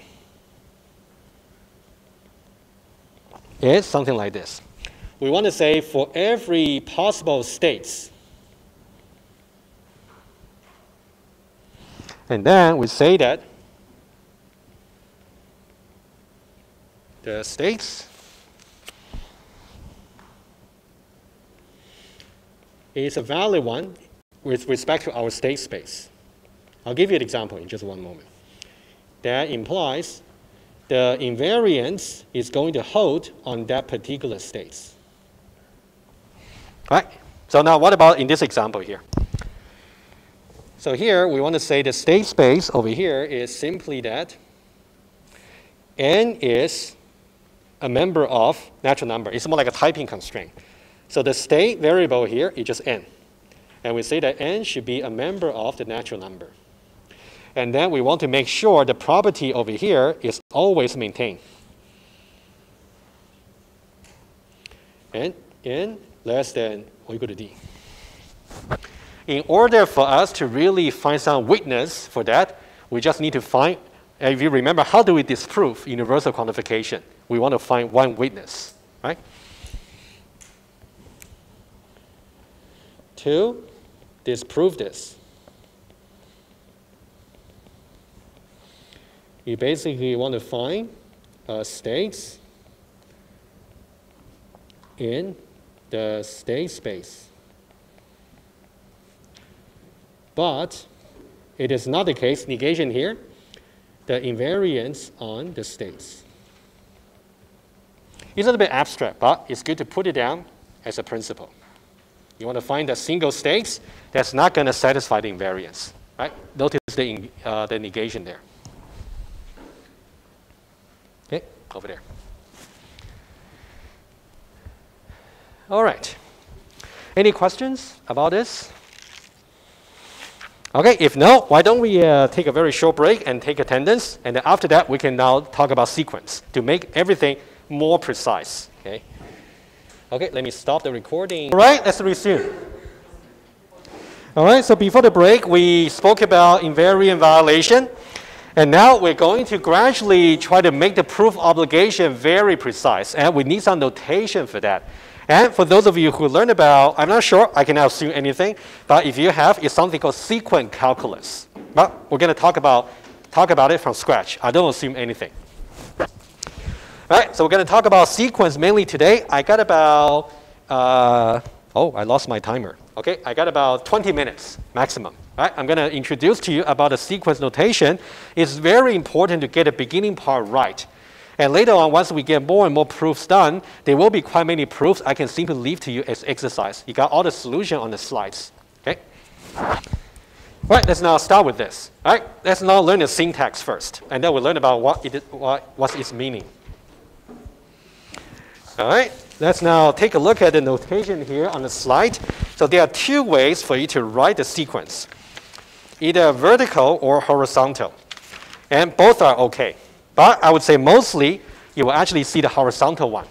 is something like this. We want to say for every possible states And then we say that the states is a valid one with respect to our state space. I'll give you an example in just one moment. That implies the invariance is going to hold on that particular states. All right. So now what about in this example here? So here we want to say the state space over here is simply that n is a member of natural number. It's more like a typing constraint. So the state variable here is just n. And we say that n should be a member of the natural number. And then we want to make sure the property over here is always maintained. And n less than or equal to d in order for us to really find some weakness for that, we just need to find if you remember, how do we disprove universal quantification? We want to find one witness, right? To disprove this, you basically want to find uh, states in the state space. But it is not the case, negation here, the invariance on the states. It's a little bit abstract, but it's good to put it down as a principle. You want to find a single states that's not going to satisfy the invariance, right? Notice the, uh, the negation there. Okay, over there. All right. Any questions about this? Okay, if no, why don't we uh, take a very short break and take attendance, and then after that we can now talk about sequents to make everything more precise. Okay. Okay, let me stop the recording. All right, let's resume. All right, so before the break, we spoke about invariant violation. And now we're going to gradually try to make the proof obligation very precise. And we need some notation for that. And for those of you who learn about, I'm not sure, I can assume anything, but if you have, it's something called sequent calculus. But we're going to talk about, talk about it from scratch. I don't assume anything. All right, so we're going to talk about sequents mainly today. I got about, uh, oh, I lost my timer. Okay, I got about 20 minutes maximum. Right? I'm going to introduce to you about the sequence notation. It's very important to get the beginning part right. And later on, once we get more and more proofs done, there will be quite many proofs I can simply leave to you as exercise. You got all the solution on the slides. Okay? Right, let's now start with this. All right, let's now learn the syntax first, and then we'll learn about what it, what, what's its meaning. All right, let's now take a look at the notation here on the slide. So there are two ways for you to write the sequence, either vertical or horizontal, and both are okay. But I would say mostly you will actually see the horizontal one.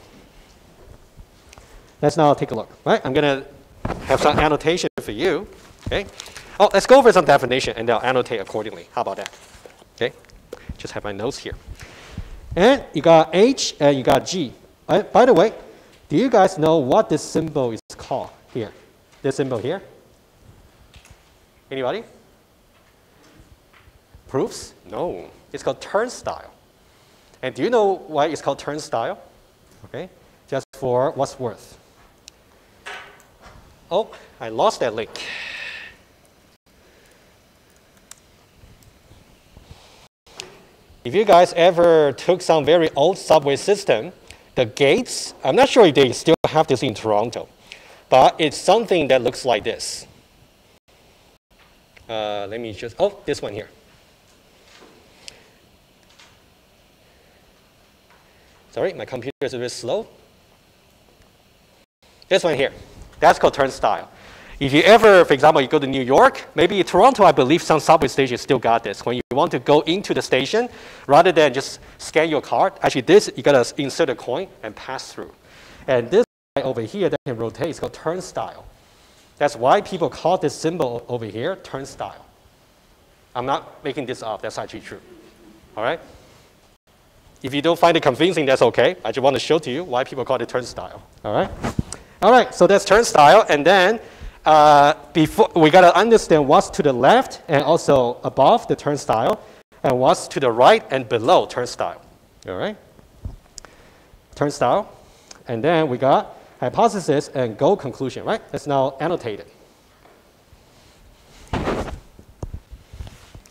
Let's now take a look. Right? I'm going to have some annotation for you. Okay. Oh, let's go over some definition and I'll annotate accordingly. How about that? Okay. Just have my notes here. And you got H and you got G. Uh, by the way, do you guys know what this symbol is called here? This symbol here? Anybody? Proofs? No. It's called turnstile. And do you know why it's called turnstile? Okay, just for what's worth. Oh, I lost that link. If you guys ever took some very old subway system, the gates, I'm not sure if they still have this in Toronto, but it's something that looks like this. Uh, let me just, oh, this one here. Sorry, my computer is a bit slow. This one here, that's called turnstile. If you ever, for example, you go to New York, maybe Toronto, I believe some subway stations still got this. When you want to go into the station, rather than just scan your card, actually this, you gotta insert a coin and pass through. And this guy over here that can rotate is called turnstile. That's why people call this symbol over here turnstile. I'm not making this up, that's actually true. All right? If you don't find it convincing, that's okay. I just want to show to you why people call it turnstile. All right? All right, so that's turnstile. And then uh, before, we got to understand what's to the left and also above the turnstile and what's to the right and below turnstile. All right? Turnstile. And then we got hypothesis and goal conclusion, right? Let's now annotate it.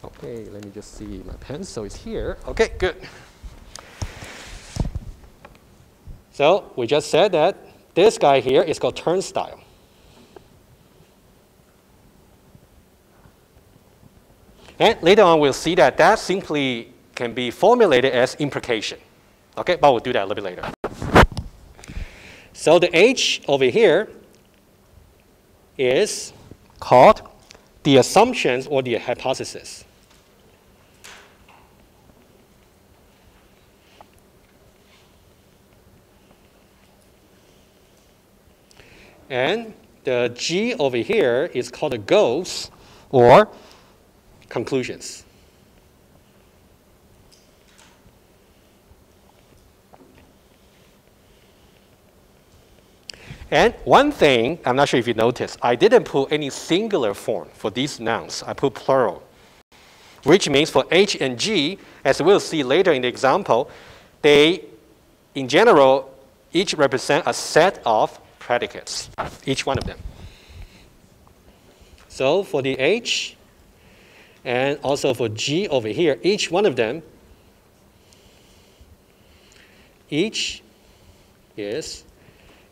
Okay, let me just see my pen. So it's here. Okay, good. So we just said that this guy here is called turnstile. And later on, we'll see that that simply can be formulated as implication. Okay, but we'll do that a little bit later. So the H over here is called the assumptions or the hypothesis. And the G over here is called the goals or conclusions. And one thing, I'm not sure if you noticed, I didn't put any singular form for these nouns. I put plural, which means for H and G, as we'll see later in the example, they, in general, each represent a set of predicates, each one of them. So for the H and also for G over here, each one of them, each is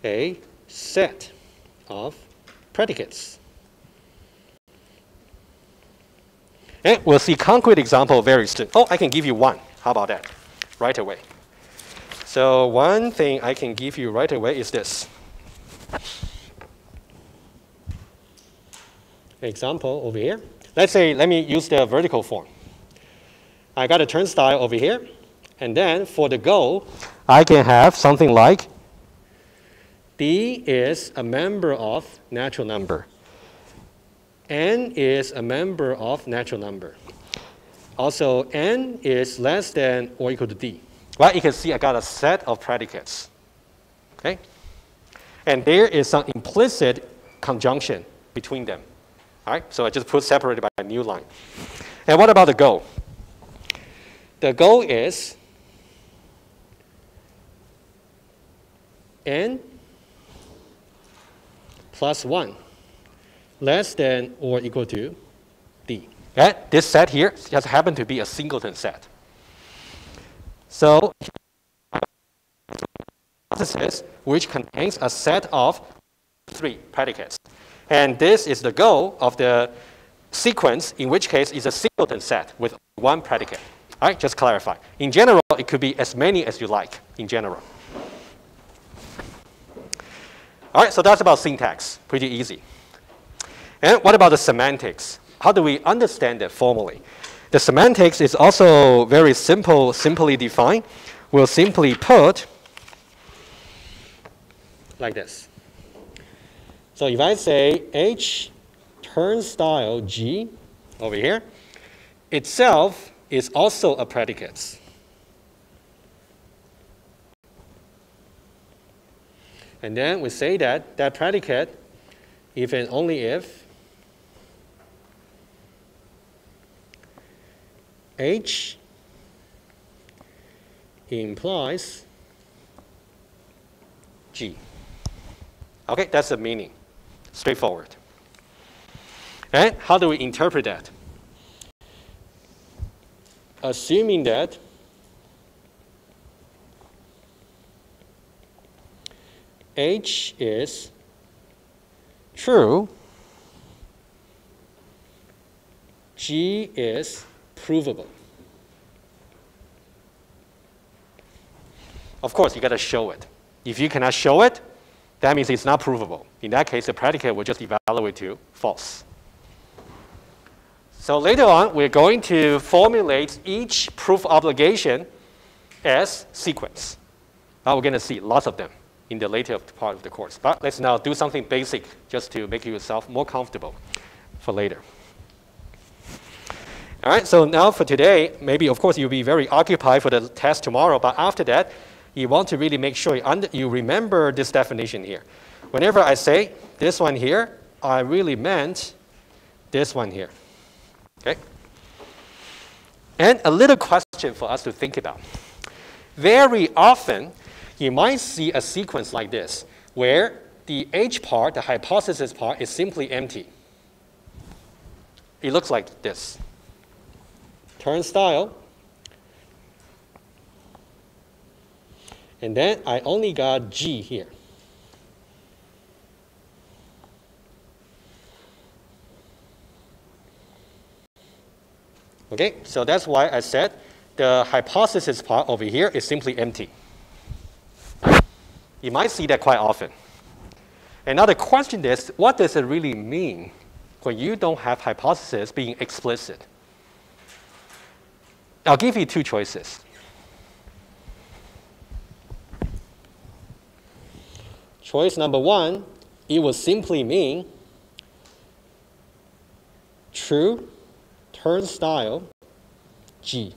a set of predicates. And we'll see concrete example very soon. Oh, I can give you one. How about that? Right away. So one thing I can give you right away is this. Example over here. Let's say, let me use the vertical form. I got a turnstile over here, and then for the goal, I can have something like D is a member of natural number. N is a member of natural number. Also, N is less than or equal to D. Well, you can see I got a set of predicates. Okay? And there is some implicit conjunction between them. All right? So I just put separated by a new line. And what about the goal? The goal is N plus 1 less than or equal to D. Okay? This set here just happens to be a singleton set. So hypothesis which contains a set of three predicates. And this is the goal of the sequence, in which case is a singleton set with one predicate. All right, just clarify. In general, it could be as many as you like, in general. All right, so that's about syntax. Pretty easy. And what about the semantics? How do we understand it formally? The semantics is also very simple, simply defined. We'll simply put like this. So if I say H turnstile G over here, itself is also a predicate. And then we say that that predicate, if and only if H implies G. Okay, that's the meaning. Straightforward. And how do we interpret that? Assuming that H is true, G is provable. Of course, you got to show it. If you cannot show it, that means it's not provable. In that case, the predicate will just evaluate to false. So later on, we're going to formulate each proof obligation as sequents. Now we're going to see lots of them in the later part of the course. But let's now do something basic just to make yourself more comfortable for later. All right, so now for today, maybe of course you'll be very occupied for the test tomorrow, but after that, you want to really make sure you, you remember this definition here. Whenever I say this one here, I really meant this one here. Okay? And a little question for us to think about. Very often, you might see a sequence like this, where the H part, the hypothesis part, is simply empty. It looks like this. Turnstile. And then I only got G here. Okay, so that's why I said the hypothesis part over here is simply empty. You might see that quite often. Another question is, what does it really mean when you don't have hypothesis being explicit? I'll give you two choices. Choice number one, it would simply mean true turnstile G.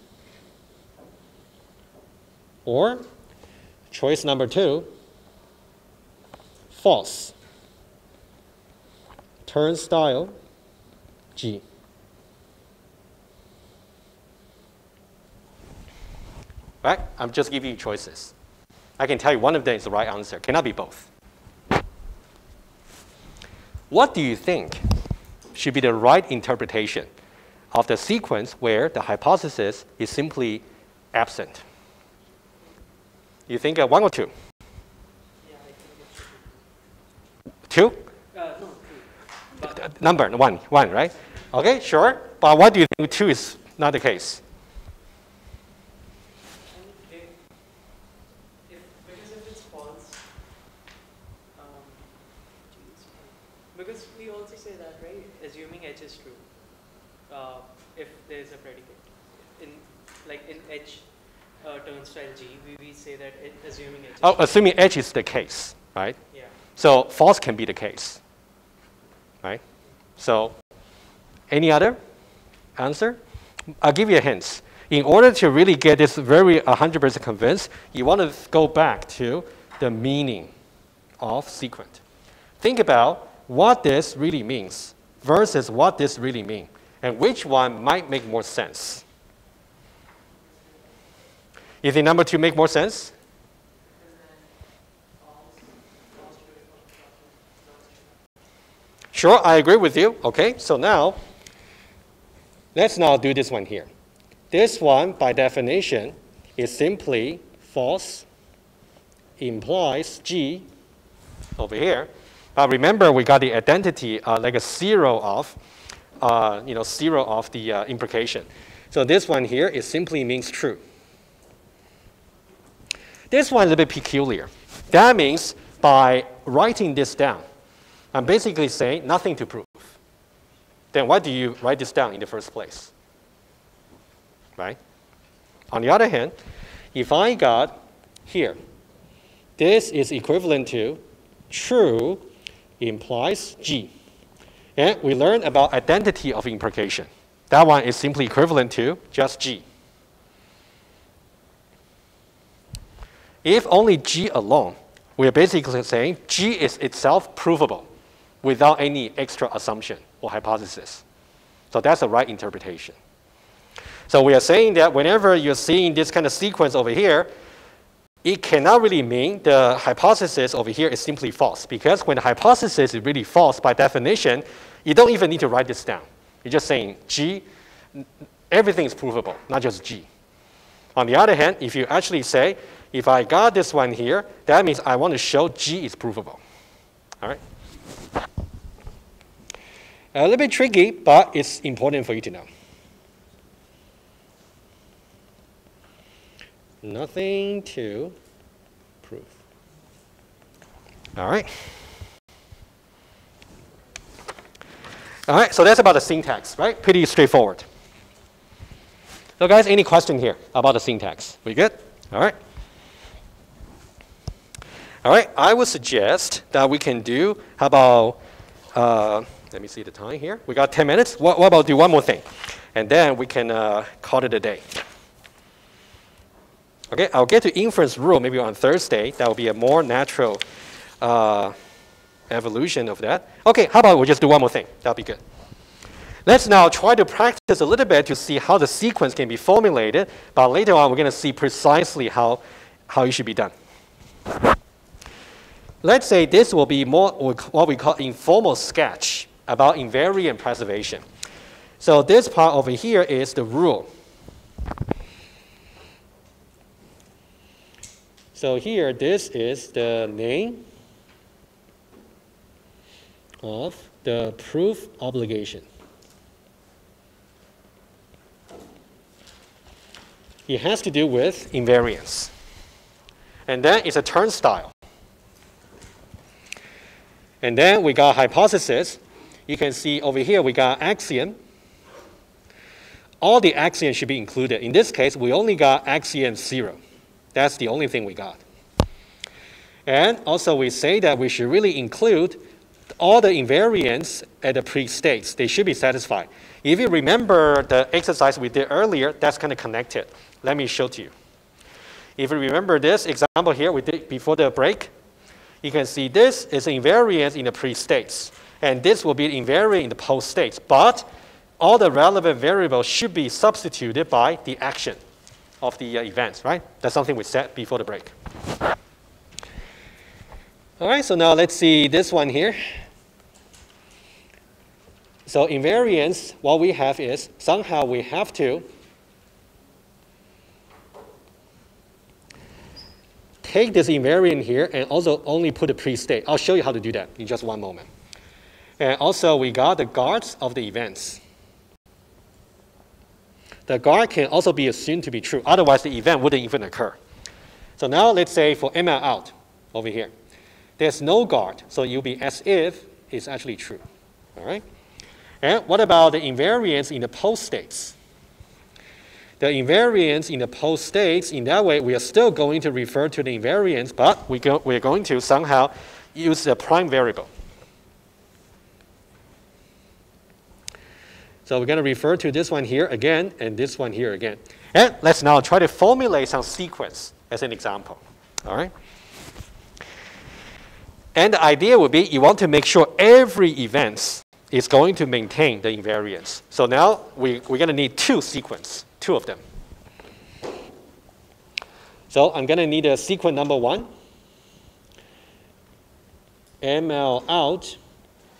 Or choice number two, false. Turnstile G. Right? I'm just giving you choices. I can tell you one of them is the right answer. Cannot be both. What do you think should be the right interpretation of the sequence where the hypothesis is simply absent? You think uh, one or two? Two? two. Number one, one, right? Okay, sure. But why do you think two is not the case? And if, if, because if it's false, um, geez, because we also say that, right? Assuming H is true, uh, if there is a predicate. In, like in H G, we, we say that it, assuming H is Oh, assuming H is the case, right? Yeah. So false can be the case, right? So any other answer? I'll give you a hint. In order to really get this very 100% convinced, you want to go back to the meaning of sequent. Think about what this really means versus what this really means, and which one might make more sense. You think number two make more sense? Sure, I agree with you. Okay, so now let's now do this one here. This one, by definition, is simply false, implies G over here. But remember, we got the identity uh, like a zero of, uh, you know, zero of the uh, implication. So this one here is simply means true. This one is a bit peculiar. That means by writing this down, I'm basically saying nothing to prove. Then why do you write this down in the first place? Right? On the other hand, if I got here, this is equivalent to true implies G. And we learned about identity of implication. That one is simply equivalent to just G. If only G alone, we are basically saying G is itself provable without any extra assumption or hypothesis. So that's the right interpretation. So we are saying that whenever you're seeing this kind of sequence over here, it cannot really mean the hypothesis over here is simply false because when the hypothesis is really false by definition, you don't even need to write this down. You're just saying G, everything is provable, not just G. On the other hand, if you actually say, if I got this one here, that means I want to show G is provable. All right? A little bit tricky, but it's important for you to know. Nothing to prove. All right. All right, so that's about the syntax, right? Pretty straightforward. So guys, any question here about the syntax? We good? All right. All right, I would suggest that we can do, how about, uh, let me see the time here. We got 10 minutes. What, what about do one more thing? And then we can uh, call it a day. Okay, I'll get to inference rule maybe on Thursday. That will be a more natural uh, evolution of that. Okay, how about we just do one more thing? That'll be good. Let's now try to practice a little bit to see how the sequents can be formulated, but later on we're going to see precisely how, how it should be done. Let's say this will be more what we call informal sketch about invariant preservation. So this part over here is the rule. So here, this is the name of the proof obligation. It has to do with invariance. And then it's a turnstile. And then we got hypothesis. You can see over here we got axiom. All the axioms should be included. In this case, we only got axiom zero. That's the only thing we got. And also we say that we should really include all the invariants at the pre-states. They should be satisfied. If you remember the exercise we did earlier, that's kind of connected. Let me show to you. If you remember this example here we did before the break, you can see this is invariant in the pre-states, and this will be invariant in the post-states. But all the relevant variables should be substituted by the action of the uh, events, right? That's something we said before the break. All right, so now let's see this one here. So invariance, what we have is somehow we have to take this invariant here and also only put a pre-state. I'll show you how to do that in just one moment. And also we got the guards of the events. The guard can also be assumed to be true. Otherwise, the event wouldn't even occur. So now let's say for ML out over here, there's no guard, so will be as if it's actually true. All right? And what about the invariance in the post states? The invariance in the post states, in that way, we are still going to refer to the invariance, but we go, we're going to somehow use the prime variable. So we're going to refer to this one here again and this one here again. And let's now try to formulate some sequents as an example. All right? And the idea would be you want to make sure every event is going to maintain the invariance. So now we, we're going to need two sequents two of them. So I'm going to need a sequence number one, ML out,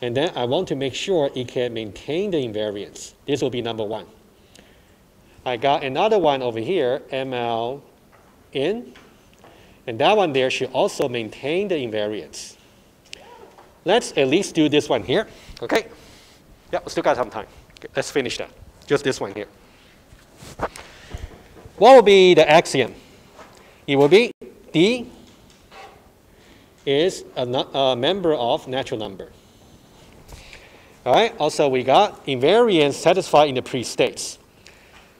and then I want to make sure it can maintain the invariance. This will be number one. I got another one over here, ML in, and that one there should also maintain the invariance. Let's at least do this one here, okay? Yeah, we still got some time. Okay, let's finish that. Just this one here. What will be the axiom? It will be D is a, a member of natural number. All right, also we got invariance satisfied in the pre-states.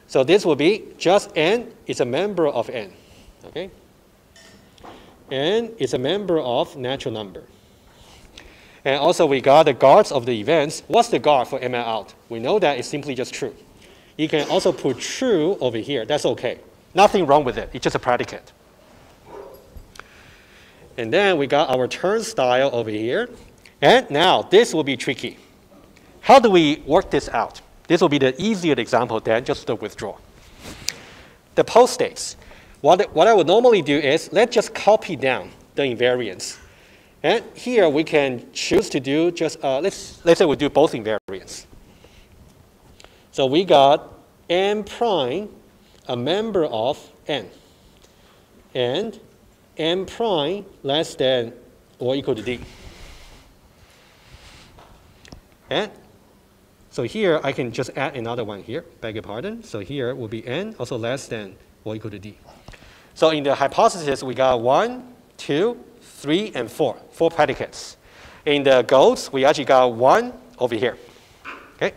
So this will be just n is a member of n, okay? n is a member of natural number. And also we got the guards of the events. What's the guard for ML out? We know that it's simply just true. You can also put true over here. That's okay. Nothing wrong with it. It's just a predicate. And then we got our turnstile over here. And now this will be tricky. How do we work this out? This will be the easier example than just the withdraw. The post states. What, what I would normally do is let's just copy down the invariance. And here we can choose to do just, uh, let's, let's say we do both invariants. So we got n prime, a member of n, and n prime less than or equal to d. And so here I can just add another one here, beg your pardon. So here will be n also less than or equal to d. So in the hypothesis, we got one, two, three, and four, four predicates. In the goals, we actually got one over here. Okay.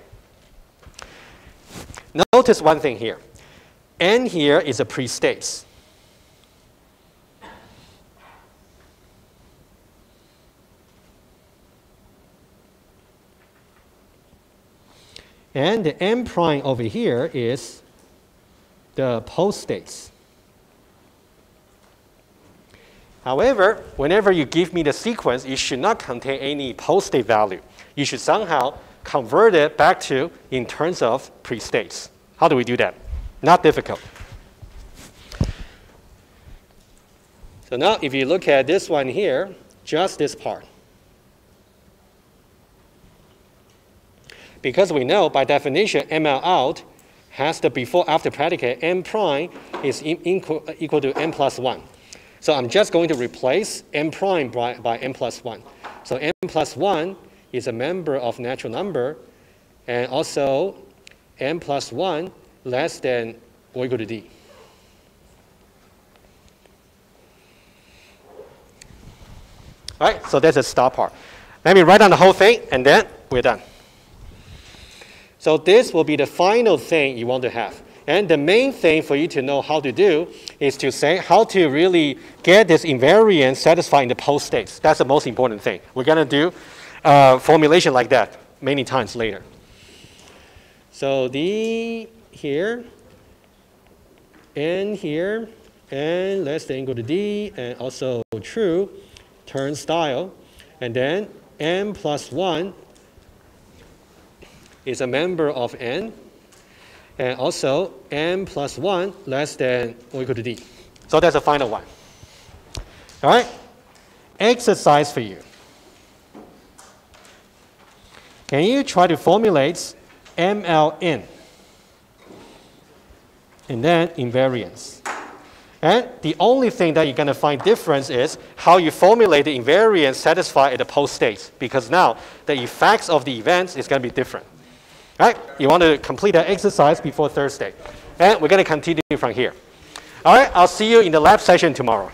Notice one thing here. N here is a pre-states. And the n prime over here is the post states. However, whenever you give me the sequents, it should not contain any post state value. You should somehow convert it back to in terms of pre-states. How do we do that? Not difficult. So now if you look at this one here, just this part. Because we know by definition ML out has the before after predicate n prime is equal, equal to n plus 1. So I'm just going to replace n prime by, by n plus 1. So n plus 1 is a member of natural number, and also n plus 1 less than or equal to d. All right, so that's the start part. Let me write down the whole thing, and then we're done. So this will be the final thing you want to have. And the main thing for you to know how to do is to say how to really get this invariant satisfied in the post states. That's the most important thing. We're going to do uh, formulation like that many times later. So D here, N here, and less than equal to d, and also true. turnstile, and then n plus 1 is a member of n, and also n plus 1 less than or equal to d. So that's the final one. All right? Exercise for you. Can you try to formulate ML in? And then invariance. And the only thing that you're going to find difference is how you formulate the invariance satisfied at the post state. Because now the effects of the events is going to be different. Right? You want to complete that exercise before Thursday. And we're going to continue from here. All right? I'll see you in the lab session tomorrow.